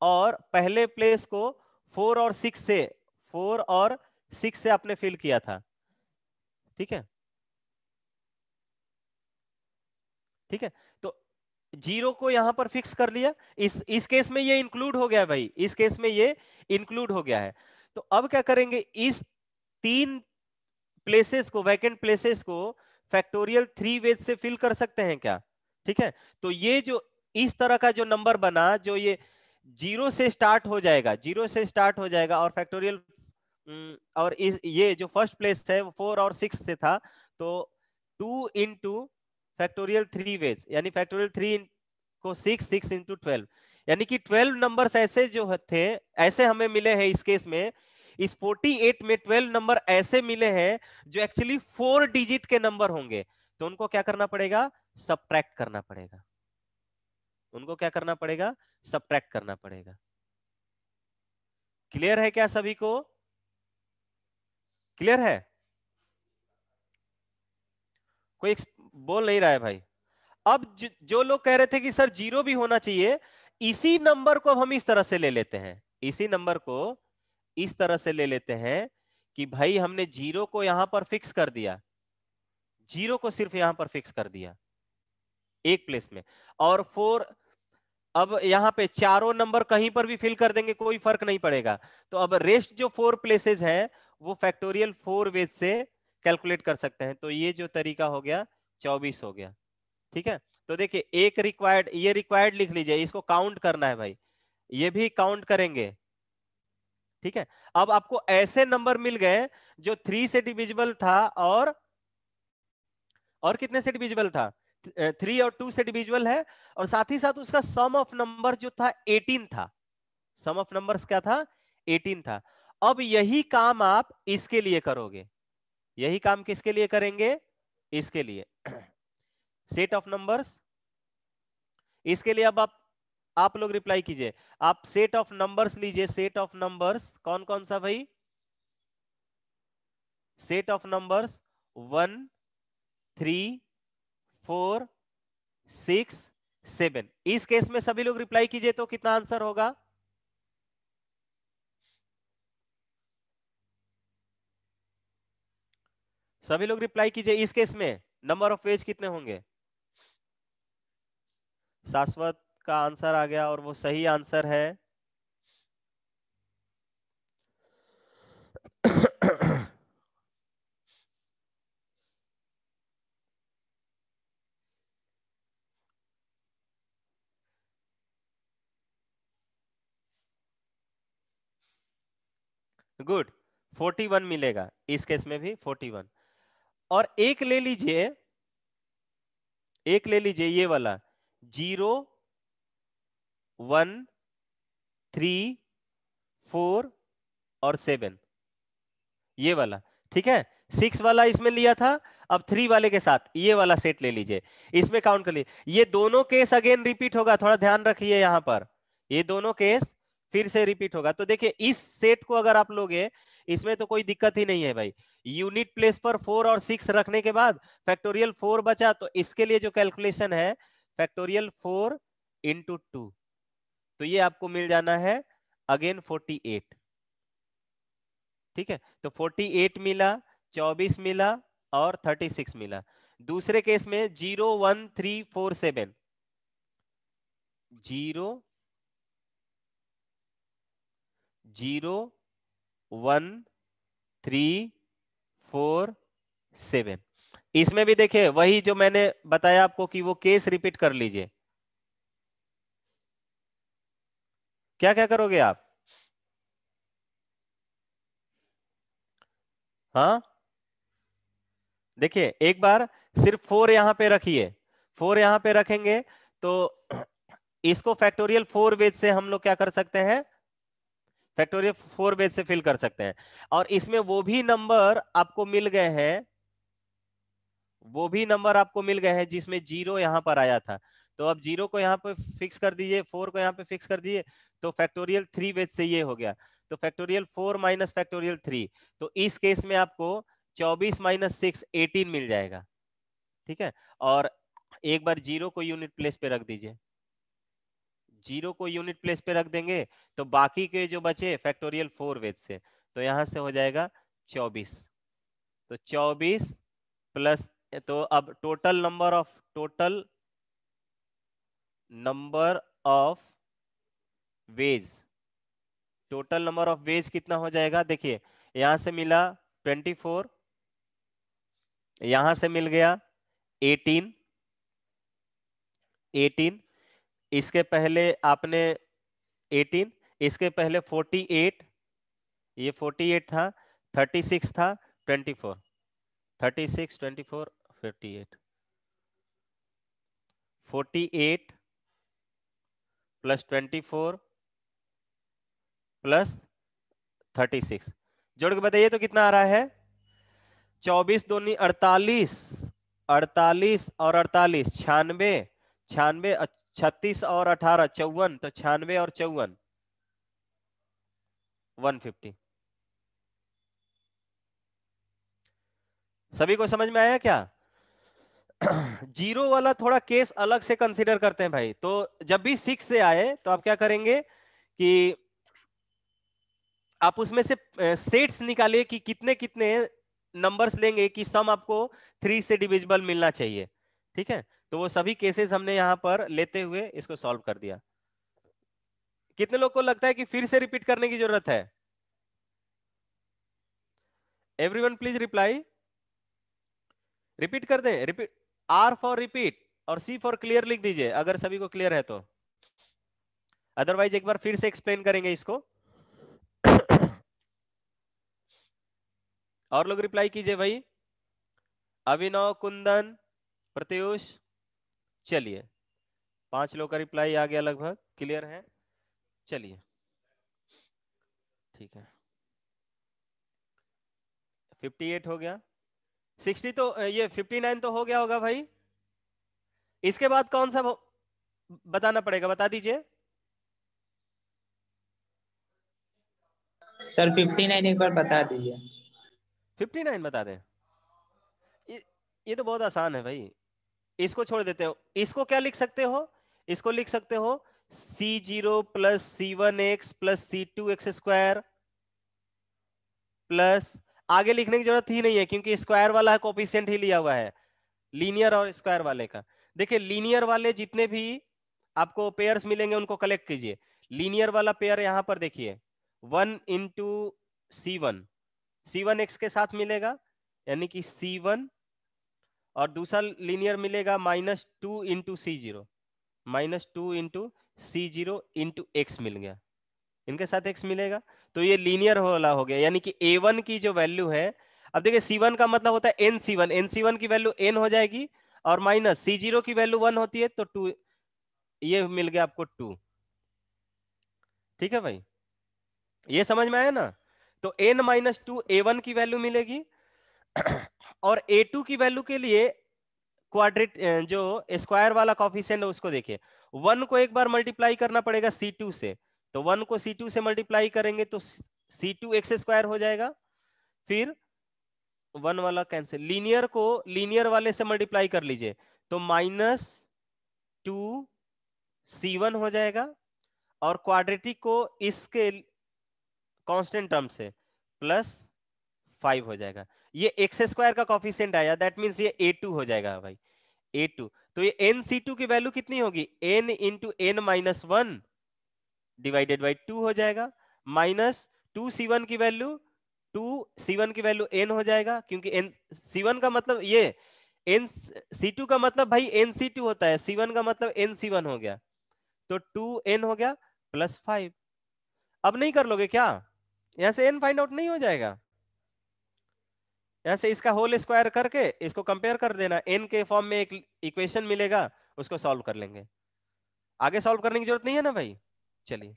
और पहले प्लेस को फोर और सिक्स से फोर और सिक्स से आपने फिल किया था। ठीक है? ठीक है? ज़ीरो को यहाँ पर फिक्स कर लिया। इस इस केस में ये इंक्लूड हो गया भाई। इस केस में ये इंक्लूड हो गया है। तो अब क्या करेंगे? इस तीन प्लेसेस को वैकेंट प्लेसेस को फैक्टोरियल थ्री वेज से फिल कर सकते हैं क्या? ठीक है? तो ये जो इस तरह का जो नंबर बना, जो ये ज़ीरो से स्टार्ट हो जाएगा, ज़ीरो से स्टार्ट हो जाएगा और फैक्टोरियल और इस, ये जो फ़र्स्ट प्लेस है, वो फोर और सिक्स से था तो two into factorial three ways यानी फैक्टोरियल थ्री को सिक्स सिक्स इंटू ट्वेल्व यानी कि ट्वेल्व नंबर्स ऐसे जो थे, ऐसे हमें मिले हैं इस केस में। इस 48 में 12 नंबर ऐसे मिले हैं जो एक्चुअली फोर डिजिट के नंबर होंगे। तो उनको क्या करना पड़ेगा? सब्ट्रैक्ट करना पड़ेगा। उनको क्या करना पड़ेगा? सब्ट्रैक्ट करना पड़ेगा। क्लियर है क्या सभी को? क्लियर है? कोई बोल नहीं रहा है भाई। अब ज, लोग कह रहे थे कि सर ज़ीरो भी होना चाहिए इसी नंबर को हम इस तरह से ले लेते हैं। इसी नंबर को इस तरह से ले लेते हैं कि भाई हमने ज़ीरो को यहाँ पर फिक्स कर दिया। ज़ीरो को सिर्फ़ यहाँ पर फिक्स कर दिया। एक प्लेस में। और फोर अब यहाँ पे चारों नंबर कहीं पर भी फिल कर देंगे कोई फ़र्क नहीं पड़ेगा। तो अब रेस्ट जो फोर प्लेसेस है वो फैक्टोरियल फोर वेज से कैलकुलेट कर सकते हैं। तो ये जो तरीका हो गया चौबीस हो गया। ठीक है? तो देखिए, एक रिक्वायर्ड ये रिक्वायर्ड लिख लीजिए, इसको काउंट करना है भाई। ये भी काउंट करेंगे। ठीक है? अब आपको ऐसे नंबर मिल गए जो थ्री से डिविजिबल था और और कितने से डिविजिबल था? थ्री और टू से डिविजिबल है और साथ ही साथ उसका सम ऑफ़ नंबर जो था एटीन था। सम ऑफ़ नंबर्स क्या था? एटीन था। अब यही काम आप इसके लिए करोगे। यही काम किसके लिए करेंगे? इसके लिए। सेट ऑफ़ नंबर्स इसके लिए अब आप आप लोग रिप्लाई कीजिए। आप सेट ऑफ़ नंबर्स लीजिए। सेट ऑफ़ नंबर्स कौन कौन सा भाई? Set of numbers one three four six seven इस केस में सभी लोग रिप्लाई कीजिए तो कितना आंसर होगा? सभी लोग रिप्लाई कीजिए इस केस में। नंबर ऑफ़ पेज कितने होंगे? शाश्वत का आंसर आ गया और वो सही आंसर है। गुड 41 मिलेगा। इस केस में भी 41 और एक ले लीजिए, एक ले लीजिए ये वाला। ज़ीरो, वन, थ्री, फोर और सेवन। ये वाला, ठीक है? सिक्स वाला इसमें लिया था, अब थ्री वाले के साथ ये वाला सेट ले लीजिए। इसमें काउंट कर लीजिए। ये दोनों केस अगेन रिपीट होगा, थोड़ा ध्यान रखिए यहाँ पर। ये दोनों केस फिर से रिपीट होगा। तो देखिए, इस सेट को अगर आप लोगे, इसमें तो कोई दिक्कत ही नहीं है भाई। यूनिट प्लेस पर फोर और सिक्स रखने के बाद फैक्टोरियल फोर बचा तो इसके लिए जो कैलकुलेशन है फैक्टोरियल फोर इंटू टू तो ये आपको मिल जाना है अगेन 48 ठीक है? तो 48 मिला 24 मिला और 36 मिला। दूसरे केस में zero, one, three, four, seven. Zero zero, one, three, four, seven. इसमें भी देखिए, वही जो मैंने बताया आपको कि वो केस रिपीट कर लीजिए। क्या क्या करोगे आप? हाँ? देखिए, एक बार सिर्फ़ फोर यहाँ पे रखिए। फोर यहाँ पे रखेंगे तो इसको फैक्टोरियल फोर वेज से हम लोग क्या कर सकते हैं? फैक्टोरियल फोर वेज से फिल कर सकते हैं। और इसमें वो भी नंबर आपको मिल गए हैं वो भी नंबर आपको मिल गए हैं जिसमें ज़ीरो यहाँ पर आया था। तो अब ज़ीरो को यहाँ पे फिक्स कर दीजिए फोर को यहाँ पे फिक्स कर दीजिए तो फैक्टोरियल थ्री वेज से ये हो गया। तो factorial four minus factorial three तो इस केस में आपको चौबीस माइनस सिक्स एटीन मिल जाएगा। ठीक है? और एक बार ज़ीरो को यूनिट प्लेस पे रख दीजिए। ज़ीरो को यूनिट प्लेस पे रख देंगे तो बाकी के जो बचे फैक्टोरियल फोर वेज से तो यहाँ से हो जाएगा चौबीस। तो चौबीस प्लस तो अब total number of total number of ways total number of ways कितना हो जाएगा? देखिए, यहाँ से मिला 24 यहाँ से मिल गया 18 18 इसके पहले आपने 18 इसके पहले 48 ये 48 था 36 था 24 36 24 58 48 plus twenty four plus thirty six जोड़ के बताइए तो कितना आ रहा है? चौबीस दोनी अड़तालीस अड़तालीस और अड़तालीस छियानवे छियानवे छत्तीस और अठारह, चौवन तो छियानवे और चौवन। One fifty. सभी को समझ में आया क्या? ज़ीरो वाला थोड़ा केस अलग से कंसीडर करते हैं भाई। तो जब भी सिक्स से आए तो आप क्या करेंगे कि आप उसमें से सेट्स निकालिए कि कितने कितने नंबर्स लेंगे कि सम आपको थ्री से डिविजिबल मिलना चाहिए। ठीक है? तो वो सभी केसेस हमने यहाँ पर लेते हुए इसको सॉल्व कर दिया। कितने लोग को लगता है कि फिर से रिपीट करने की ज़रूरत है? एवरीवन प्लीज़ रिप्लाई रिपीट कर दें। रिपीट आर फॉर रिपीट और सी फॉर क्लियर लिख दीजिए, अगर सभी को क्लियर है तो। अदरवाइज़ एक बार फिर से एक्सप्लेन करेंगे इसको। और लोग रिप्लाई कीजिए भाई। अभिनव कुंदन, प्रत्युष, चलिए। पाँच लोग का रिप्लाई आ गया लगभग क्लियर है। चलिए। ठीक है। 58 हो गया। सिक्सटी तो ये फिफ्टी नाइन तो हो गया होगा भाई। इसके बाद कौन सा बताना पड़ेगा बता दीजिए। सर फिफ्टी नाइन एक बार बता दीजिए। फिफ्टी नाइन बता दें। ये, ये तो बहुत आसान है भाई। इसको छोड़ देते हो। इसको क्या लिख सकते हो? इसको लिख सकते हो C zero plus C one x plus C two x square plus आगे लिखने की ज़रूरत ही नहीं है, क्योंकि स्क्वायर वाला कोपिशियंट ही लिया हुआ है। लीनियर और स्क्वायर वाले का। देखिए लीनियर वाले जितने भी आपको पेयर्स मिलेंगे, उनको कलेक्ट कीजिए। लीनियर वाला पेयर यहाँ पर देखिए। One into C one C one x के साथ मिलेगा, यानी कि सी वन और दूसरा लीनियर मिलेगा minus two into C zero minus two into C zero into x मिल गया। इनके साथ एक्स मिलेगा। तो ये लीनियर वाला हो गया, यानी कि ए वन की जो वैल्यू है, अब देखिए सी वन का मतलब होता है n C one n C one की वैल्यू एन हो जाएगी और माइनस सी ज़ीरो की वैल्यू वन होती है तो टू ये मिल गया आपको टू ठीक है भाई? ये समझ में आया ना? तो n minus two a one की वैल्यू मिलेगी और ए टू की वैल्यू के लिए क्वाड्रेट जो स्क्वायर वाला कॉफिशिएंट है, उसको देखिए। वन को एक बार मल्टीप्लाई करना पड़ेगा सी टू से। तो वन को सी टू से मल्टीप्लाई करेंगे तो सी टू एक्स स्क्वायर हो जाएगा। फिर वन वाला कैंसिल लीनियर को लीनियर वाले से मल्टीप्लाई कर लीजिए तो माइनस टू सी वन हो जाएगा और क्वाड्रेटिक को इसके कांस्टेंट टर्म से प्लस फाइव हो जाएगा। ये एक्स स्क्वायर का कॉफिशियंट आया दैट मीन्स ये ए टू हो जाएगा भाई। ए टू तो ये एन सी टू की वैल्यू कितनी होगी? N into n minus one divided by two हो जाएगा। माइनस टू सी वन की वैल्यू टू सी वन की वैल्यू एन हो जाएगा, क्योंकि एन सी वन का मतलब ये एन सी टू का मतलब भाई एन सी टू होता है सी वन का मतलब एन सी वन हो गया। तो टू एन हो गया प्लस फाइव अब नहीं कर लोगे क्या? यहाँ से एन फाइंड आउट नहीं हो जाएगा। यहाँ से इसका होल स्क्वायर करके इसको कंपेयर कर देना। एन के फॉर्म में एक इक्वेशन मिलेगा, उसको सॉल्व कर लेंगे। आगे सॉल्व करने की ज़रूरत नहीं है ना भाई? चलिए।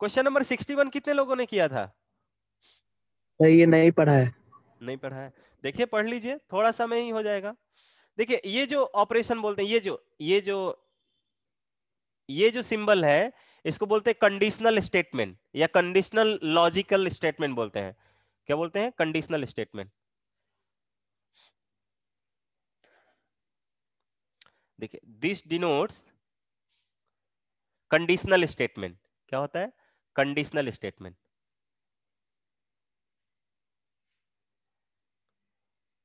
क्वेश्चन नंबर सिक्सटी वन कितने लोगों ने किया था? ये नहीं पढ़ा है। नहीं पढ़ा है। देखिए पढ़ लीजिए थोड़ा समय ही हो जाएगा। देखिए ये जो ऑपरेशन बोलते हैं ये जो ये जो ये जो सिंबल है इसको बोलते हैं कंडीशनल स्टेटमेंट या कंडीशनल लॉजिकल स्टेटमेंट बोलते हैं। क्या बोलते हैं? कंडीशनल स्टेटमेंट देखिए दिस डिनोट्स कंडीशनल स्टेटमेंट क्या होता है? कंडीशनल स्टेटमेंट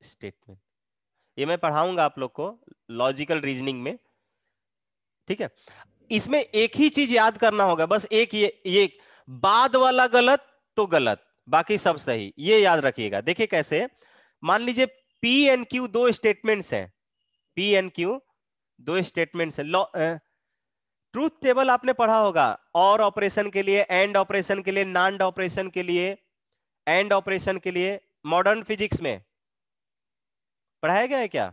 स्टेटमेंट ये मैं पढ़ाऊँगा आप लोग को लॉजिकल रीजनिंग में। ठीक है? इसमें एक ही चीज़ याद करना होगा, बस एक ये ये बाद वाला गलत तो गलत, बाकी सब सही, ये याद रखिएगा। देखिए कैसे, मान लीजिए पी एन क्यू दो स्टेटमेंट्स हैं। पी एन क्यू दो स्टेटमेंट्स हैं। ट्रूथ टेबल आपने पढ़ा होगा, और ऑपरेशन के लिए, एंड ऑपरेशन के लिए नॉन ऑपरेशन के लिए, एंड ऑपरेशन के लिए, मॉडर्न फिजिक्स में। पढ़ाया गया है क्या?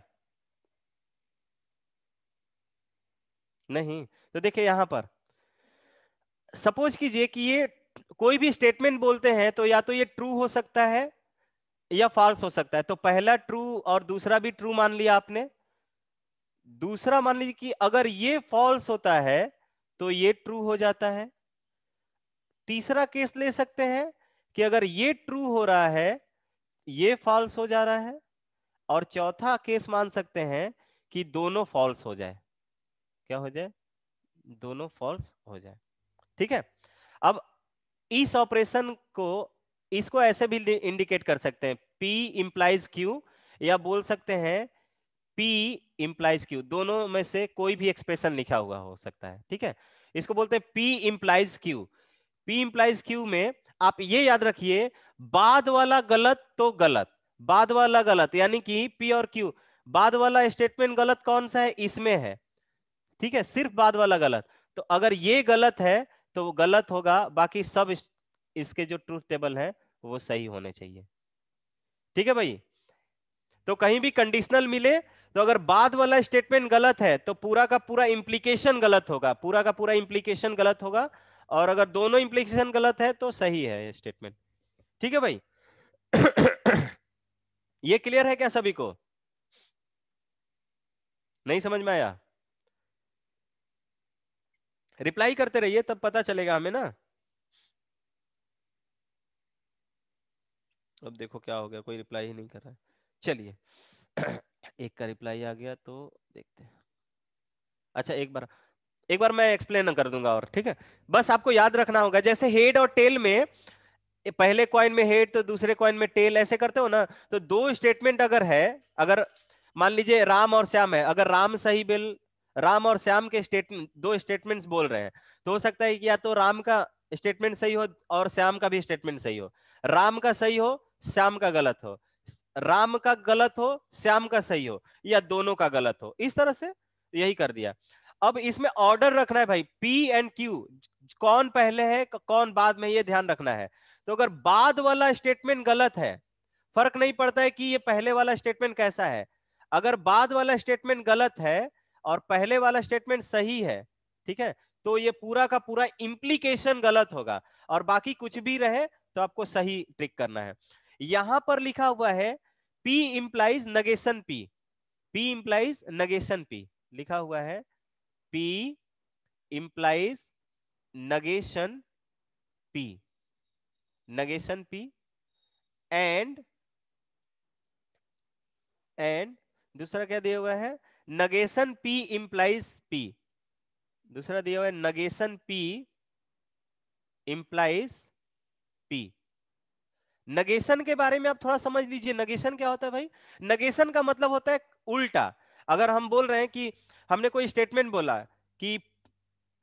नहीं। तो देखिए यहाँ पर। सपोज़ कीजिए कि ये कोई भी स्टेटमेंट बोलते हैं तो या तो ये ट्रू हो सकता है, या फॉल्स हो सकता है। तो पहला ट्रू और दूसरा भी ट्रू मान लिया आपने। दूसरा मान लीजिए कि अगर ये फॉल्स होता है तो ये ट्रू हो जाता है। तीसरा केस ले सकते हैं कि अगर ये ट्रू हो रहा है, ये फॉल्स हो जा रहा है, और चौथा केस मान सकते हैं कि दोनों फॉल्स हो जाए। क्या हो जाए? दोनों फॉल्स हो जाए। ठीक है? अब इस ऑपरेशन को, इसको ऐसे भी इंडिकेट कर सकते हैं। P इंप्लाइज Q या बोल सकते हैं P इंप्लाइज Q दोनों में से कोई भी एक्सप्रेशन लिखा हुआ हो सकता है ठीक है? इसको बोलते हैं P implies Q. P implies Q में आप ये याद रखिए बाद वाला गलत तो गलत बाद वाला गलत यानी कि P और Q बाद वाला स्टेटमेंट गलत कौन सा है? इसमें है ठीक है? सिर्फ़ बाद वाला गलत। तो अगर ये गलत है तो वो गलत होगा बाकी सब इस, इसके जो ट्रूथ टेबल है वो सही होने चाहिए ठीक है भाई? तो कहीं भी कंडीशनल मिले तो अगर बाद वाला स्टेटमेंट गलत है तो पूरा का पूरा इंप्लीकेशन गलत होगा। पूरा का पूरा इंप्लीकेशन गलत होगा और अगर दोनों इम्प्लीकेशन गलत है तो सही है स्टेटमेंट ठीक है भाई? ये क्लियर है क्या सभी को? नहीं समझ में आया? रिप्लाई करते रहिए, तब पता चलेगा हमें ना। अब देखो क्या हो गया, कोई रिप्लाई ही नहीं कर रहा है। चलिए। एक का रिप्लाई आ गया तो देखते हैं। अच्छा एक बार एक बार मैं एक्सप्लेन कर दूँगा और, ठीक है? बस आपको याद रखना होगा, जैसे हेड और टेल में पहले कॉइन में हेड तो दूसरे कॉइन में टेल ऐसे करते हो ना तो दो स्टेटमेंट अगर है, अगर मान लीजिए राम और श्याम है, अगर राम सही बिल, राम और श्याम के स्टेटमेंट दो स्टेटमेंट्स बोल रहे हैं तो हो सकता है कि या तो राम का स्टेटमेंट सही हो और श्याम का भी स्टेटमेंट सही हो। राम का सही हो, श्याम का गलत हो। राम का गलत हो, श्याम का सही हो, या दोनों का गलत हो। इस तरह से यही कर दिया। अब इसमें ऑर्डर रखना है भाई। पी एंड क्यू कौन पहले है कौन बाद में, ये ध्यान रखना है। तो अगर बाद वाला स्टेटमेंट गलत है, फ़र्क नहीं पड़ता है कि ये पहले वाला स्टेटमेंट कैसा है। अगर बाद वाला स्टेटमेंट गलत है और पहले वाला स्टेटमेंट सही है, ठीक है तो ये पूरा का पूरा इंप्लीकेशन गलत होगा। और बाकी कुछ भी रहे तो आपको सही ट्रिक करना है। यहाँ पर लिखा हुआ है, P implies negation P. P implies negation P. लिखा हुआ है, P implies negation P. Negation P. And and दूसरा क्या दिया हुआ है? Negation P implies P. दूसरा दिया हुआ है negation P implies P. Negation के बारे में आप थोड़ा समझ लीजिए, नगेशन क्या होता है भाई? नगेशन का मतलब होता है उल्टा। अगर हम बोल रहे हैं कि हमने कोई स्टेटमेंट बोला कि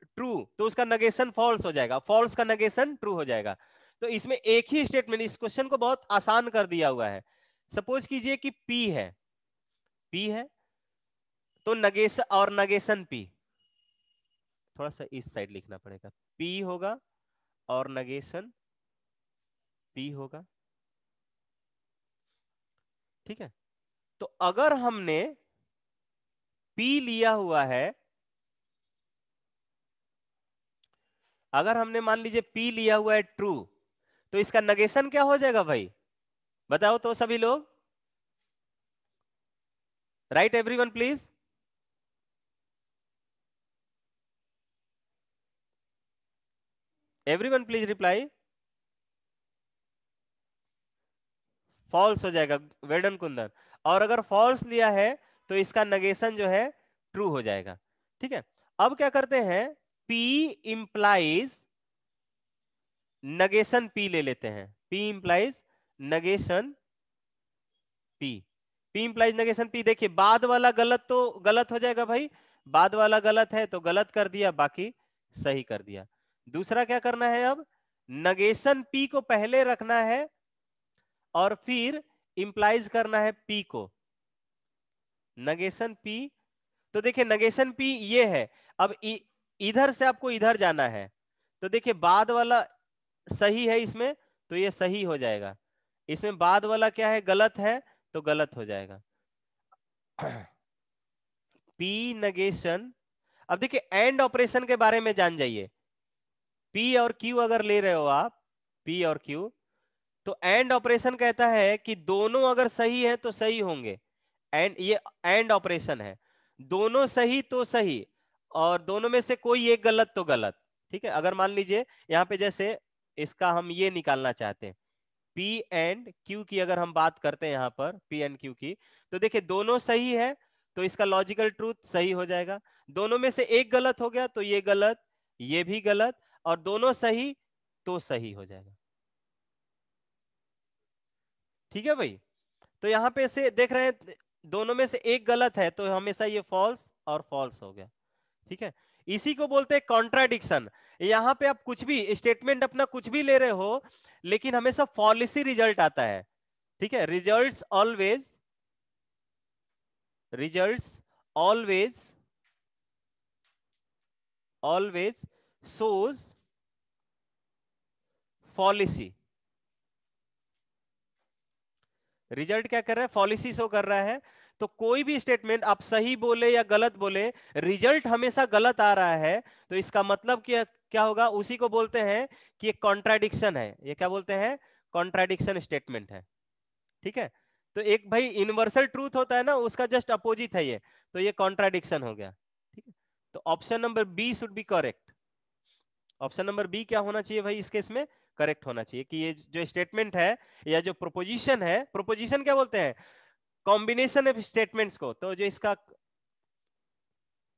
ट्रू तो उसका नगेशन फॉल्स हो जाएगा। फॉल्स का नगेशन ट्रू हो जाएगा। तो इसमें एक ही स्टेटमेंट इस क्वेश्चन को बहुत आसान कर दिया हुआ है। सपोज़ कीजिए कि पी है। पी है तो नगेशन और नगेशन पी थोड़ा सा इस साइड लिखना पड़ेगा। पी होगा, और नगेशन पी होगा। ठीक है? तो अगर हमने P लिया हुआ है, अगर हमने मान लीजिए पी लिया हुआ है ट्रू तो इसका नगेशन क्या हो जाएगा भाई? बताओ तो सभी लोग। Right everyone please everyone please reply false हो जाएगा वेडन कुंदन और अगर फॉल्स लिया है तो इसका नगेशन जो है ट्रू हो जाएगा। ठीक है? अब क्या करते हैं? P इंप्लाइज नगेशन P ले लेते हैं। P implies negation P P implies negation P देखिए, बाद वाला गलत तो गलत हो जाएगा भाई। बाद वाला गलत है तो गलत कर दिया, बाकी सही कर दिया। दूसरा क्या करना है अब? नगेशन पी को पहले रखना है और फिर इंप्लाइज करना है पी को। नगेशन पी तो देखिए नगेशन पी ये है, अब इधर से आपको इधर जाना है तो देखिए बाद वाला सही है इसमें तो ये सही हो जाएगा। इसमें बाद वाला क्या है, गलत है तो गलत हो जाएगा। पी नगेशन, अब देखिए एंड ऑपरेशन के बारे में जान जाइए। पी और क्यू अगर ले रहे हो आप पी और Q तो एंड ऑपरेशन कहता है कि दोनों अगर सही है तो सही होंगे। एंड ये एंड ऑपरेशन है। दोनों सही तो सही, और दोनों में से कोई एक गलत तो गलत। ठीक है? अगर मान लीजिए, यहाँ पे जैसे इसका हम ये निकालना चाहते हैं। P एंड Q की अगर हम बात करते हैं यहाँ पर, P एंड Q की तो देखिए दोनों सही है तो इसका लॉजिकल ट्रूथ सही हो जाएगा। दोनों में से एक गलत हो गया तो ये गलत, ये भी गलत, और दोनों सही तो सही हो जाएगा। ठीक है भाई? तो यहाँ पे से देख रहे हैं, दोनों में से एक गलत है तो हमेशा ये फॉल्स और फॉल्स हो गया। ठीक है? इसी को बोलते हैं कॉन्ट्राडिक्शन यहाँ पे आप कुछ भी स्टेटमेंट अपना कुछ भी ले रहे हो, लेकिन हमेशा फॉलिसी रिज़ल्ट आता है। ठीक है? Results always results always always shows policy result क्या कर रहा है? पॉलिसी शो कर रहा है। तो कोई भी स्टेटमेंट आप सही बोले या गलत बोले रिज़ल्ट हमेशा गलत आ रहा है। तो इसका मतलब क्या क्या होगा? उसी को बोलते हैं कि एक कॉन्ट्राडिक्शन है। ये क्या बोलते हैं? कॉन्ट्राडिक्शन स्टेटमेंट है। ठीक है? तो एक भाई यूनिवर्सल ट्रूथ होता है ना, उसका जस्ट अपोजिट है ये। तो ये कॉन्ट्राडिक्शन हो गया। ठीक है? तो option number B should be correct option number B क्या होना चाहिए भाई इस केस में? करेक्ट होना चाहिए कि ये जो स्टेटमेंट है या जो प्रोपोजिशन है प्रोपोजिशन क्या बोलते हैं? कॉम्बिनेशन ऑफ़ स्टेटमेंट्स को। तो जो इसका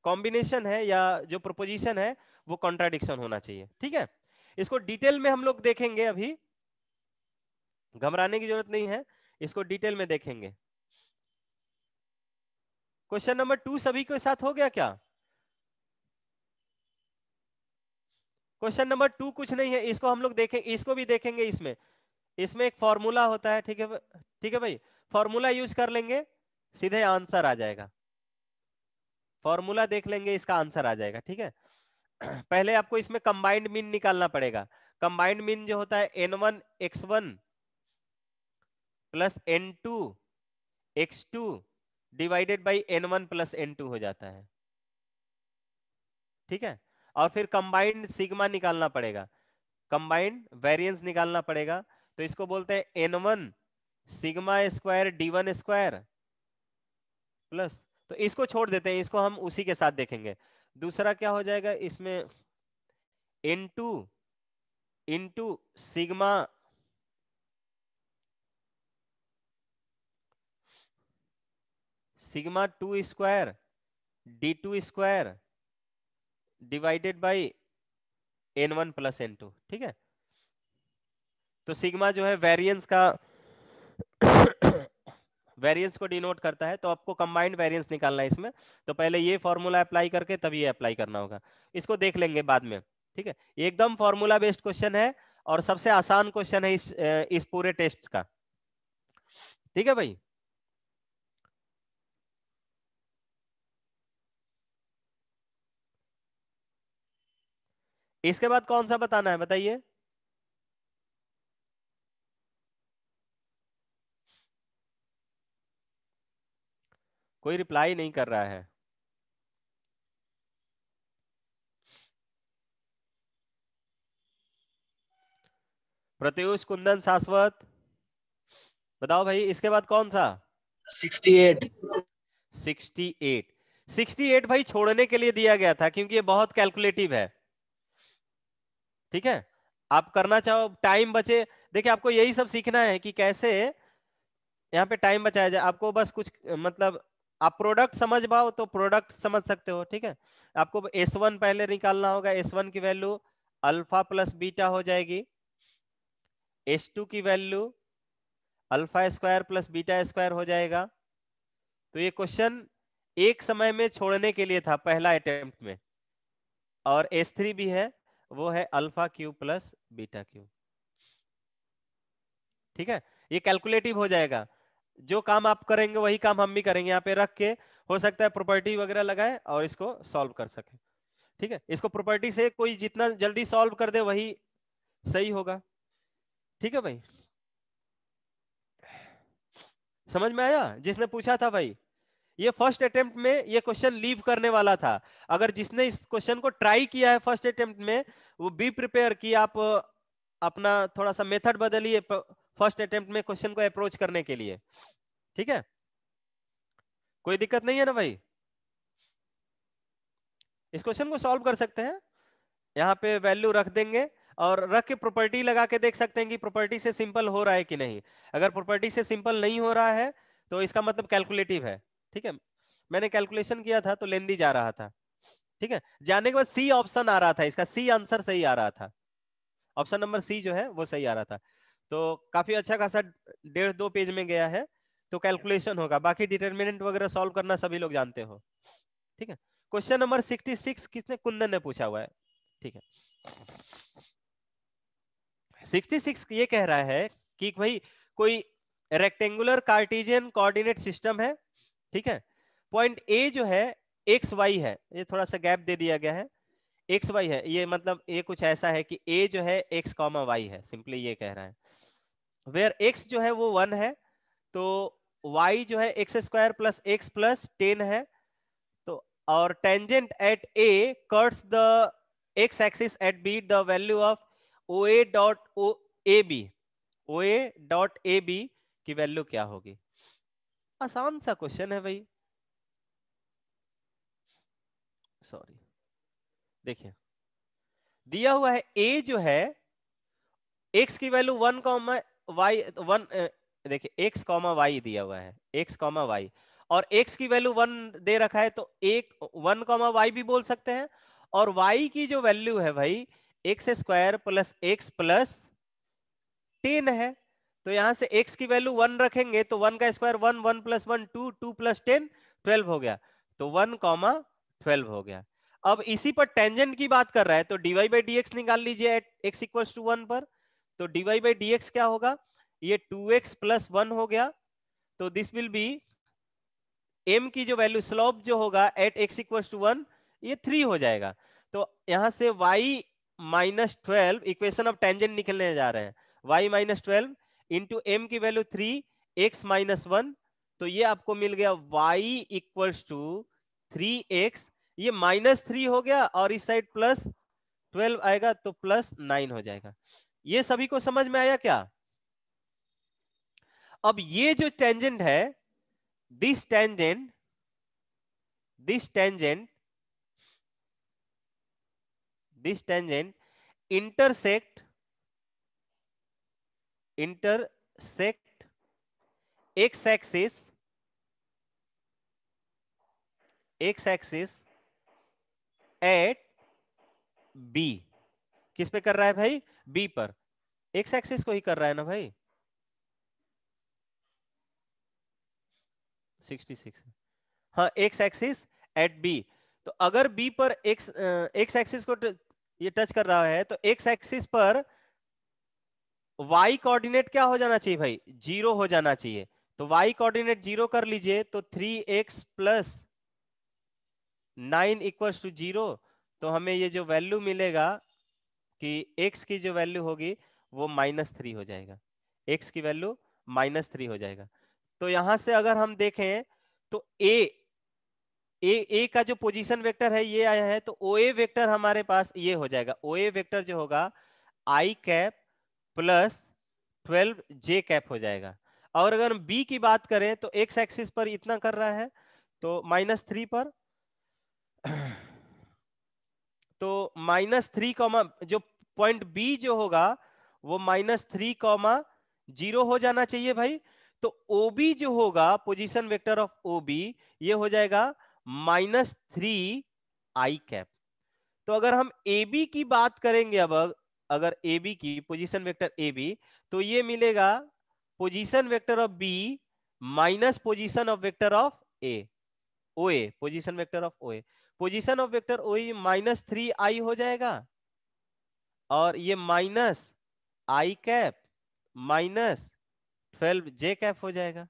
कॉम्बिनेशन है या जो प्रोपोजिशन है, वो कॉन्ट्राडिक्शन होना चाहिए। ठीक है? इसको डिटेल में हम लोग देखेंगे अभी। घबराने की ज़रूरत नहीं है। इसको डिटेल में देखेंगे। क्वेश्चन नंबर टू सभी के साथ हो गया क्या? क्वेश्चन नंबर टू कुछ नहीं है, इसको हम लोग देखें, इसको भी देखेंगे इसमें। इसमें एक फॉर्मूला होता है, ठीक है ठीक है भाई? फॉर्मूला यूज़ कर लेंगे, सीधे आंसर आ जाएगा। फॉर्मूला देख लेंगे, इसका आंसर आ जाएगा, ठीक है? पहले आपको इसमें कंबाइंड मीन निकालना पड़ेगा। कंबाइंड मीन जो होता है n one x one plus n two x two divided by n one plus n two हो जाता है। ठीक है? और फिर कंबाइंड सिग्मा निकालना पड़ेगा। कंबाइंड वेरिएंस निकालना पड़ेगा। तो इसको बोलते हैं n one sigma square d one square plus तो इसको छोड़ देते हैं, इसको हम उसी के साथ देखेंगे। दूसरा क्या हो जाएगा, इसमें n two into sigma sigma two square d two square divided by n one plus n two ठीक है? तो सिग्मा जो है वेरिएंस का वेरिएंस को डिनोट करता है तो आपको कंबाइंड वेरिएंस निकालना है इसमें। तो पहले ये फॉर्मूला अप्लाई करके तभी ये अप्लाई करना होगा। इसको देख लेंगे बाद में, ठीक है? एकदम फॉर्मूला बेस्ड क्वेश्चन है और सबसे आसान क्वेश्चन है इस इस पूरे टेस्ट का। ठीक है भाई? इसके बाद कौन सा बताना है? बताइए। कोई रिप्लाई नहीं कर रहा है। प्रत्युष कुंदन शाश्वत। बताओ भाई इसके बाद कौन सा? Sixty eight. 68 68 भाई छोड़ने के लिए दिया गया था क्योंकि ये बहुत कैलकुलेटिव है। ठीक है? आप करना चाहो टाइम बचे। देखिए, आपको यही सब सीखना है कि कैसे यहाँ पे टाइम बचाया जाए। आपको बस कुछ मतलब आप प्रोडक्ट समझ पाओ तो प्रोडक्ट समझ सकते हो, ठीक है? आपको एस वन पहले निकालना होगा। एस वन की वैल्यू अल्फ़ा प्लस बीटा हो जाएगी। एस टू की value alpha square plus beta square हो जाएगा। तो ये क्वेश्चन एक समय में छोड़ने के लिए था, पहला अटेम्प्ट में। और एस थ्री भी है। वो है alpha Q plus beta Q. ठीक है? ये कैलकुलेटिव हो जाएगा। जो काम आप करेंगे, वही काम हम भी करेंगे। यहाँ पे रख के हो सकता है प्रॉपर्टी वगैरह लगाए और इसको सॉल्व कर सके। ठीक है? इसको प्रॉपर्टी से कोई जितना जल्दी सॉल्व कर दे, वही सही होगा। ठीक है भाई? समझ में आया? जिसने पूछा था भाई। ये फ़र्स्ट अटेम्प्ट में ये क्वेश्चन लीव करने वाला था। अगर जिसने इस क्वेश्चन को ट्राई किया है फ़र्स्ट अटेम्प्ट में, वो बी प्रिपेयर की आप अपना थोड़ा सा मेथड बदलिए फ़र्स्ट अटेम्प्ट में क्वेश्चन को अप्रोच करने के लिए। ठीक है? कोई दिक्कत नहीं है ना भाई? इस क्वेश्चन को सॉल्व कर सकते हैं। यहाँ पे वैल्यू रख देंगे और रख के प्रॉपर्टी लगा के देख सकते हैं कि प्रॉपर्टी से सिंपल हो रहा है कि नहीं। अगर प्रॉपर्टी से सिंपल नहीं हो रहा है तो इसका मतलब कैलकुलेटिव है। ठीक है? मैंने कैलकुलेशन किया था तो लेंदी जा रहा था। ठीक है? जाने के बाद सी ऑप्शन आ रहा था, इसका सी आंसर सही आ रहा था। ऑप्शन नंबर सी जो है, वो सही आ रहा था। तो काफ़ी अच्छा खासा डेढ़ दो पेज में गया है तो कैलकुलेशन होगा। बाकी डिटर्मिनेंट वगैरह सॉल्व करना सभी लोग जानते हो। ठीक है? क्वेश्चन नंबर सिक्सटी सिक्स किसने, कुंदन ने पूछा हुआ है। ठीक है? सिक्सटी सिक्स ये कह रहा है कि भाई कोई रेक्टेंगुलर कार्टिजियन कोऑर्डिनेट सिस्टम है ठीक है? पॉइंट ए जो है एक्स वाई है। ये थोड़ा सा गैप दे दिया गया है। एक्स वाई है। ये मतलब ये कुछ ऐसा है कि ए जो है एक्स कॉमा वाई है। सिंपली ये कह रहा है। वेयर एक्स जो है, वो वन है तो वाई जो है x square plus x plus ten है। तो और tangent at A cuts the x axis at B the value of O A dot O A B O A dot A B की value क्या होगी? आसान सा क्वेश्चन है भाई। सॉरी देखिए। दिया हुआ है ए जो है एक्स की value one comma y one देखिए एक्स कॉमा वाई दिया हुआ है। एक्स कॉमा वाई और एक्स की वैल्यू वन दे रखा है तो एक वन कॉमा वाई भी बोल सकते हैं। और वाई की जो वैल्यू है भाई x square plus x plus ten है। तो यहाँ से x की वैल्यू वन रखेंगे तो वन का square one one plus one two two plus ten twelve हो गया। तो वन कॉमा ट्वेल्व हो गया। अब इसी पर टेंजेंट की बात कर रहा है तो डीवाई बाई डी निकाल लीजिए at x equal to one पर। तो डीवाई बाई डी क्या होगा? ये टू एक्स प्लस वन हो गया। तो दिस विल बी एम की जो वैल्यू स्लोप जो होगा at x equal to one ये थ्री हो जाएगा। तो यहाँ से y minus twelve equation of tangent निकलने जा रहे हैं। y minus twelve into m की value three x minus one तो ये आपको मिल गया y equals to three x ये माइनस थ्री हो गया और इस साइड प्लस ट्वेल्व आएगा तो प्लस नाइन हो जाएगा। ये सभी को समझ में आया क्या? अब ये जो टेंजेंट है this tangent this tangent this tangent intersect intersect x axis x axis at b. किस पे कर रहा है भाई? B पर। x एक्सिस को ही कर रहा है ना भाई? 66 हाँ x एक्सिस एट b तो अगर b पर x x एक्सिस को ये टच कर रहा है तो x एक्सिस पर y कोऑर्डिनेट क्या हो जाना चाहिए भाई? ज़ीरो हो जाना चाहिए। तो वाई कोऑर्डिनेट ज़ीरो कर लीजिए तो three x plus nine equal to zero तो हमें ये जो वैल्यू मिलेगा, कि x की जो वैल्यू होगी, वो माइनस थ्री हो जाएगा। x की वैल्यू माइनस थ्री हो जाएगा। तो यहाँ से अगर हम देखें तो a ए ए का जो पोजीशन वेक्टर है, ये आया है तो ओ ए वेक्टर हमारे पास ये हो जाएगा। ओ ए वेक्टर जो होगा i cap plus twelve j cap हो जाएगा। और अगर हम बी की बात करें तो एक्स एक्सिस पर इतना कर रहा है तो माइनस थ्री पर तो माइनस थ्री कॉमा जो पॉइंट बी जो होगा, वो माइनस थ्री कॉमा ज़ीरो हो जाना चाहिए भाई। तो ओबी जो होगा पोजीशन वेक्टर ऑफ़ ओबी ये हो जाएगा माइनस थ्री आई कैप तो अगर हम ए बी की बात करेंगे अब अगर ए बी की पोजीशन वेक्टर ए बी तो ये मिलेगा position vector of B minus position of vector of A O A position vector of O A position of vector O minus three i हो जाएगा। और ये minus i cap minus twelve j cap हो जाएगा।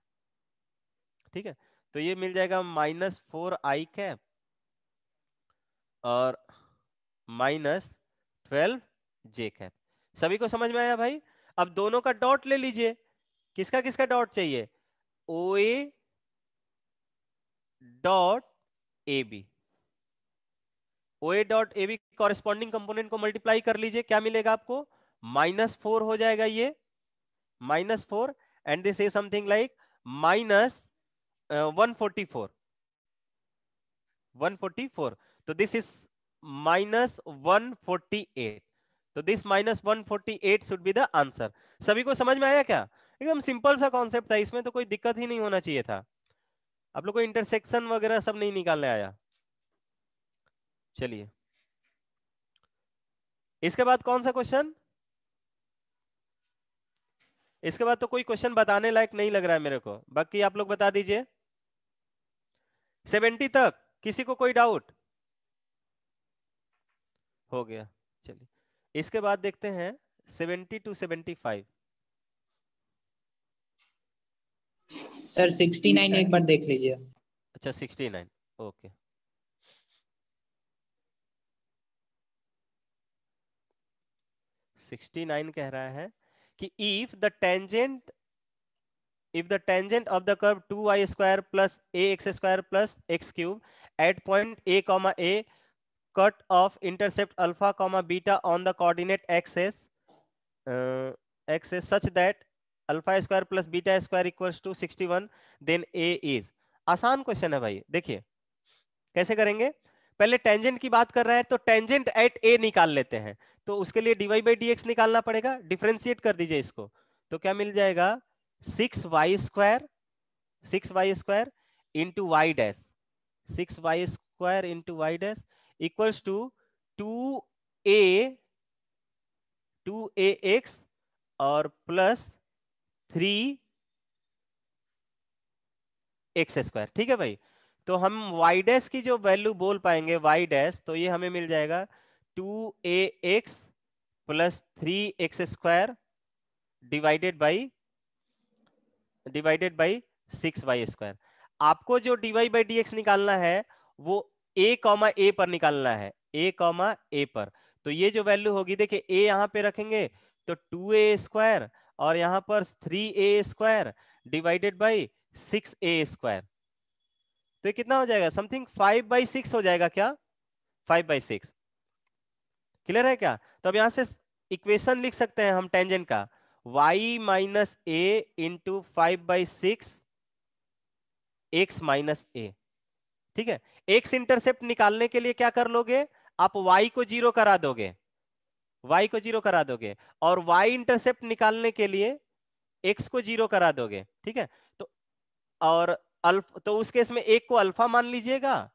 ठीक है? तो ये मिल जाएगा माइनस फोर आई कैप और माइनस ट्वेल्व जे कैप सभी को समझ में आया भाई? अब दोनों का डॉट ले लीजिए। किसका किसका डॉट चाहिए? O A dot A B O A dot A B corresponding component को मल्टीप्लाई कर लीजिए। क्या मिलेगा आपको? माइनस फोर हो जाएगा ये। Minus four and this is something like minus one forty four. One forty four. तो this is minus one forty eight. तो this minus one forty eight should be the answer सभी को समझ में आया क्या? एकदम सिंपल सा कॉन्सेप्ट था, इसमें तो कोई दिक्कत ही नहीं होना चाहिए था। आप लोग को इंटरसेक्शन वगैरह सब नहीं निकालने आया। चलिए। इसके बाद कौन सा क्वेश्चन इसके बाद तो कोई क्वेश्चन बताने लायक नहीं लग रहा है मेरे को। बाकी आप लोग बता दीजिए। सेवेंटी तक, किसी को कोई डाउट हो गया। चलिए। इसके बाद देखते हैं seventy two seventy five. Sir sixty nine एक बार देख लीजिए। अच्छा sixty nine okay. Sixty nine कह रहा है कि if the tangent if the tangent of the curve 2y square plus ax square plus x cube at point a comma a cut off intercept alpha comma beta on the coordinate axis uh, axis such that square plus beta square equals to sixty one then a is आसान question है भाई देखिए कैसे करेंगे? पहले tangent की बात कर रहा है तो टेंजेंट एट ए निकाल लेते हैं। तो उसके लिए डीवाई बाई डी निकालना पड़ेगा डिफ्रेंशिएट कर दीजिए इसको। तो क्या मिल जाएगा? Six Y square six Y square into Y dash six Y square into Y dash equals to two A two A X और प्लस थ्री एक्स स्क्वायर ठीक है भाई? तो हम वाई डैश की जो वैल्यू बोल पाएँगे वाई डैश तो ये हमें मिल जाएगा two a x plus three x square divided by divided by six y square आपको जो डीवाई बाई डी एक्स निकालना है, वो ए कॉमा ए पर निकालना है। ए कॉमा ए पर। तो ये जो वैल्यू होगी, देखिए ए यहाँ पे रखेंगे तो टू ए स्क्वायर और यहाँ पर three a square divided by six a square तो ये कितना हो जाएगा? समथिंग फाइव बाई सिक्स हो जाएगा क्या? फाइव बाई सिक्स क्लियर है क्या? तो अब यहाँ से इक्वेशन लिख सकते हैं हम टेंजेंट का। Y minus a into five by six x minus a ठीक है? एक्स इंटरसेप्ट निकालने के लिए क्या कर लोगे? आप वाई को ज़ीरो करा दोगे। वाई को ज़ीरो करा दोगे। और वाई इंटरसेप्ट निकालने के लिए x को ज़ीरो करा दोगे। ठीक है? तो और अल्फ तो उस केस में एक को अल्फ़ा मान लीजिएगा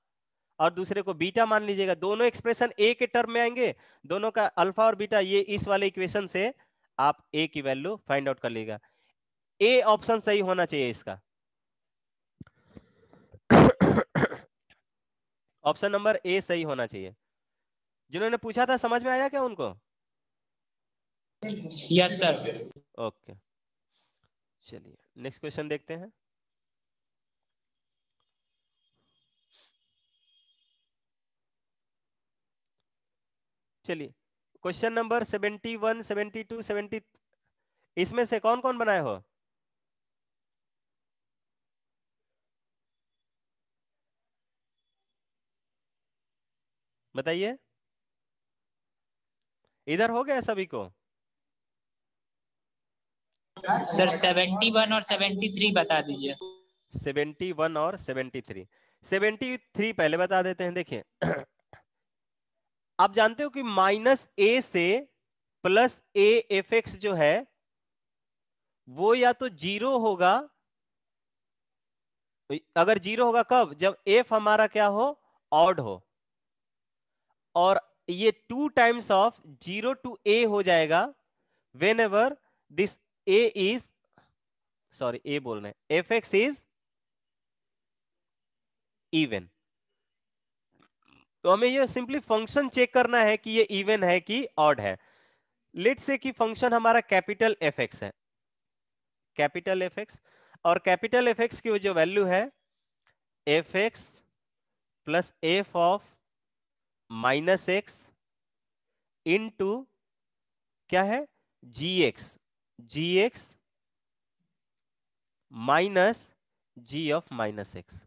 और दूसरे को बीटा मान लीजिएगा। दोनों एक्सप्रेशन ए के टर्म में आएँगे। दोनों का अल्फ़ा और बीटा ये इस वाले इक्वेशन से आप ए की वैल्यू फाइंड आउट कर लीजिएगा। ए ऑप्शन सही होना चाहिए इसका। ऑप्शन नंबर ए सही होना चाहिए। जिन्होंने पूछा था समझ में आया क्या उनको? Yes sir okay. चलिए नेक्स्ट क्वेश्चन देखते हैं। चलिए question number seventy one seventy two seventy इसमें से कौन कौन बनाए हो? बताइए। इधर हो गया सभी को? सर सेवेंटी वन और सेवेंटी थ्री बता दीजिए। 71 और 73 73 पहले बता देते हैं देखिए। आप जानते हो कि माइनस ए से प्लस ए एफ़ एक्स जो है वो या तो ज़ीरो होगा। अगर ज़ीरो होगा कब? जब एफ़ हमारा क्या हो? ऑड हो। और ये two times of zero two a हो जाएगा whenever this a is sorry a बोल रहे हैं। एफ़ एक्स इज़ इवन तो हमें ये सिंपली फ़ंक्शन चेक करना है कि ये इवन है कि ऑड है। लेट से कि फ़ंक्शन हमारा कैपिटल एफ़ एक्स है। कैपिटल एफ़ एक्स और कैपिटल एफ़ एक्स की जो वैल्यू है F X plus F of minus X into क्या है? G X G X minus G of minus X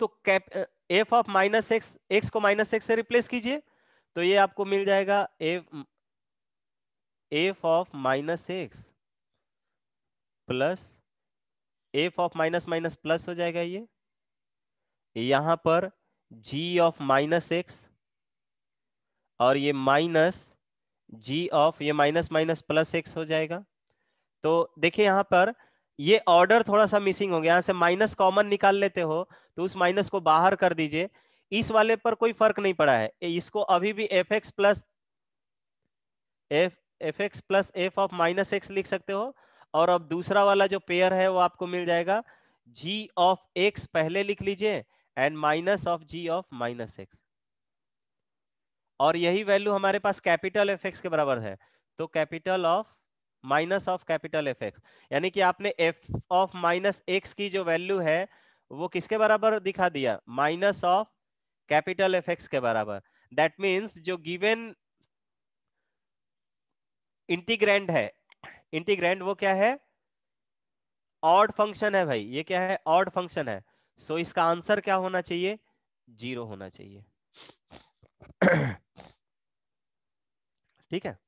तो cap F of minus X X को minus x से replace कीजिए तो ये आपको मिल जाएगा F F of minus X plus F of minus minus plus हो जाएगा ये। यहाँ पर जी ऑफ़ माइनस एक्स और ये माइनस जी ऑफ़ ये माइनस माइनस प्लस एक्स हो जाएगा। तो देखिए यहाँ पर ये ऑर्डर थोड़ा सा मिसिंग हो गया। यहाँ से माइनस कॉमन निकाल लेते हो तो उस माइनस को बाहर कर दीजिए। इस वाले पर कोई फ़र्क नहीं पड़ा है। इसको अभी भी f x plus f f x plus f of minus x लिख सकते हो। और अब दूसरा वाला जो पेयर है, वो आपको मिल जाएगा। जी ऑफ़ एक्स पहले लिख लीजिए। And minus of g of minus x. और यही वैल्यू हमारे पास कैपिटल एफ़ एक्स के बराबर है। तो capital of minus of capital F x, यानी कि आपने एफ़ ऑफ़ माइनस एक्स की जो वैल्यू है, वो किसके बराबर दिखा दिया? Minus of capital F X के बराबर। दैट मीन्स जो गिवेन इंटीग्रेंड है इंटीग्रेंड वो क्या है? ऑड फ़ंक्शन है भाई, ये क्या है? ऑड फ़ंक्शन है। सो इसका आंसर क्या होना चाहिए? ज़ीरो होना चाहिए। ठीक है?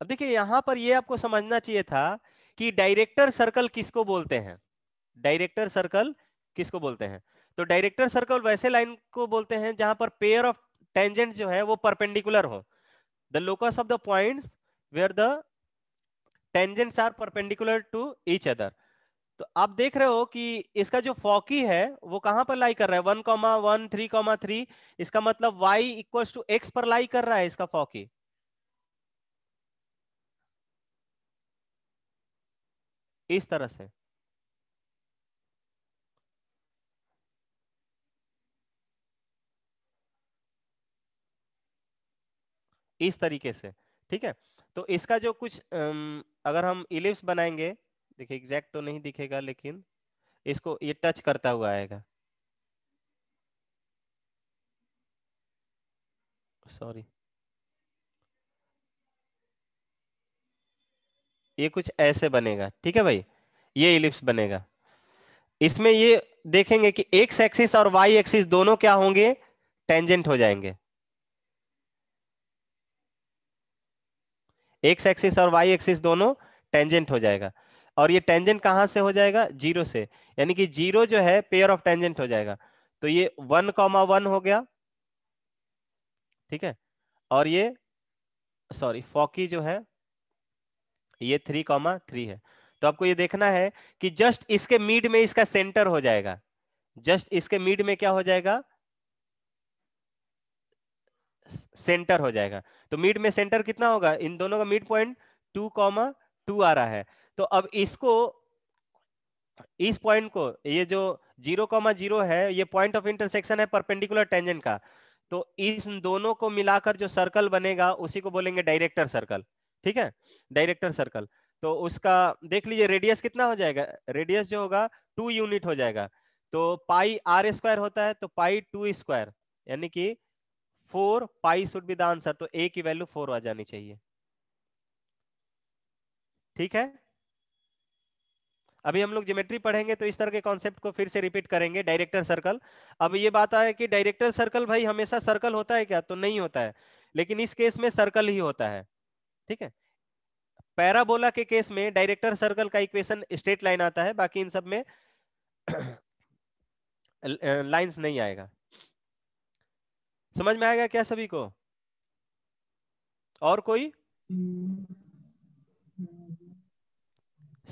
अब देखिए, यहाँ पर ये आपको समझना चाहिए था कि डायरेक्टर सर्कल किसको बोलते हैं? डायरेक्टर सर्कल किसको बोलते हैं? तो डायरेक्टर सर्कल वैसे लाइन को बोलते हैं जहाँ पर पेयर ऑफ़ टेंजेंट जो है वो परपेंडिकुलर हो। The locus of the points where the tangents are perpendicular to each other तो आप देख रहे हो कि इसका जो फॉकी है, वो कहाँ पर लाई कर रहा है? One comma one, three comma three, इसका मतलब वाई इक्वल टू एक्स पर लाई कर रहा है इसका फॉकी। इस तरह से। इस तरीके से, ठीक है? तो इसका जो कुछ अगर हम इलिप्स बनाएँगे देखिए एग्जैक्ट तो नहीं दिखेगा, लेकिन इसको ये टच करता हुआ आएगा। सॉरी ये कुछ ऐसे बनेगा, ठीक है भाई? ये इलिप्स बनेगा। इसमें ये देखेंगे कि एक्स एक्सिस और वाई एक्सिस दोनों क्या होंगे? टेंजेंट हो जाएँगे। एक्स एक्सिस और वाई एक्सिस दोनों टेंजेंट हो जाएगा। और ये टेंजेंट कहाँ से हो जाएगा? ज़ीरो से। यानी कि ज़ीरो जो है पेयर ऑफ़ टेंजेंट हो जाएगा। तो ये वन कॉमा वन हो गया। ठीक है? और ये सॉरी फॉकी जो है, ये थ्री कॉमा थ्री है। तो आपको ये देखना है कि जस्ट इसके मिड में इसका सेंटर हो जाएगा। जस्ट इसके मिड में क्या हो जाएगा? सेंटर हो जाएगा। तो मिड में सेंटर कितना होगा? इन दोनों का mid point two comma two आ रहा है। तो अब इसको, इस पॉइंट को, ये जो ज़ीरो कॉमा ज़ीरो है, ये पॉइंट ऑफ़ इंटरसेक्शन है परपेंडिकुलर टेंजेंट का। तो इस दोनों को मिलाकर जो सर्कल बनेगा, उसी को बोलेंगे डायरेक्टर सर्कल ठीक है? डायरेक्टर सर्कल तो उसका, देख लीजिए रेडियस कितना हो जाएगा? रेडियस जो होगा टू यूनिट हो जाएगा। तो पाई आर स्क्वायर होता है तो पाई टू स्क्वायर यानी कि four pi should be the answer तो ए की वैल्यू फोर आ जानी चाहिए। ठीक है? अभी हम लोग ज्योमेट्री पढ़ेंगे तो इस तरह के कॉन्सेप्ट को फिर से रिपीट करेंगे डायरेक्टर सर्कल अब ये बात आया कि डायरेक्टर सर्कल भाई हमेशा सर्कल होता है क्या? तो नहीं होता है। लेकिन इस केस में सर्कल ही होता है। ठीक है? पैराबोला के केस में डायरेक्टर सर्कल का इक्वेशन स्ट्रेट लाइन आता है। बाकी इन सब में लाइंस नहीं आएगा। समझ में आएगा क्या सभी को? और कोई?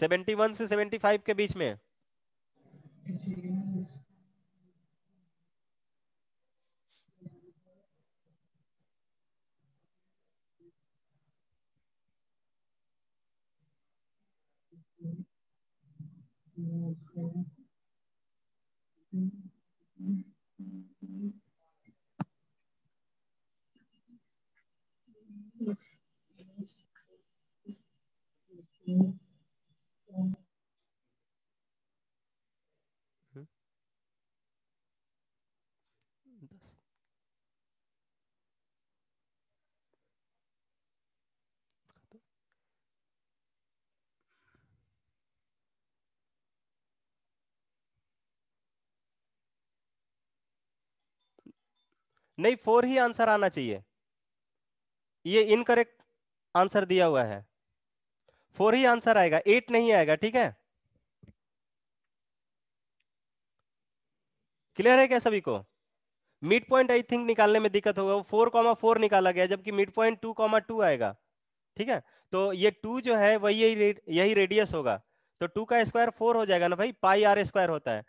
71 से 75 के बीच में। दस नहीं फोर ही आंसर आना चाहिए। ये इनकरेक्ट आंसर दिया हुआ है। फोर ही आंसर आएगा एट नहीं आएगा, ठीक है? क्लियर है क्या सभी को? मिड पॉइंट आई थिंक निकालने में दिक्कत होगा। वो फोर कॉमा फोर निकाला गया, जबकि mid point two comma two आएगा। ठीक है? तो ये टू जो है, वही यही यही रेडियस होगा। तो टू का स्क्वायर फोर हो जाएगा ना भाई? पाई आर स्क्वायर होता है।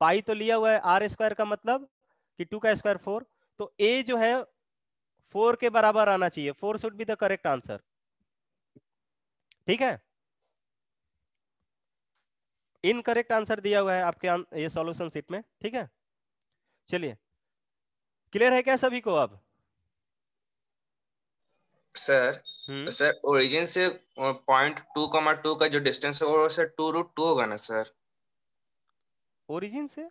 पाई तो लिया हुआ है आर स्क्वायर का मतलब कि टू का स्क्वायर फोर तो ए जो है फोर के बराबर आना चाहिए। Four should be the correct answer ठीक है? इनकरेक्ट आंसर दिया हुआ है आपके ये सॉल्यूशन सीट में। ठीक है? चलिए। क्लियर है क्या सभी को अब? Sir hmm. सर ओरिजिन से पॉइंट टू कॉमा टू का जो डिस्टेंस है वो सर टू रूट टू होगा ना सर ओरिजिन से?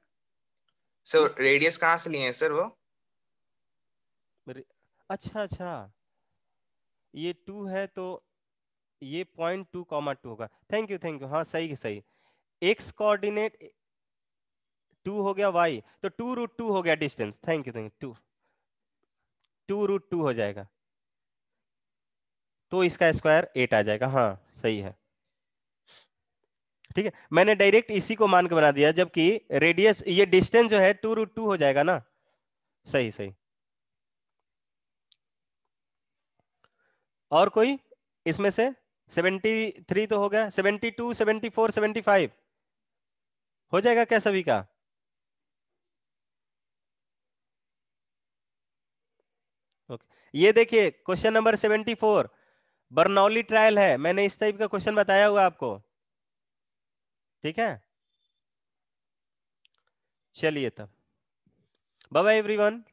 सर रेडियस कहाँ से लिए हैं सर वो? अच्छा अच्छा। ये टू है तो ये पॉइंट टू कॉमा टू होगा। थैंक यू थैंक यू हाँ सही है, सही। एक्स कोऑर्डिनेट टू हो गया वाई तो टू रूट टू हो गया distance thank you thank you two two root two हो जाएगा। तो इसका स्क्वायर एट आ जाएगा। हाँ सही है। ठीक है? मैंने डायरेक्ट इसी को मान के बना दिया, जबकि रेडियस ये डिस्टेंस जो है टू रूट टू हो जाएगा ना। सही सही। और कोई? इसमें से 73 तो हो गया 72 74 75 हो जाएगा क्या सभी का? ओके ये देखिए क्वेश्चन नंबर 74 बर्नौली ट्रायल है। मैंने इस टाइप का क्वेश्चन बताया हुआ आपको। ठीक है? चलिए तब। Bye everyone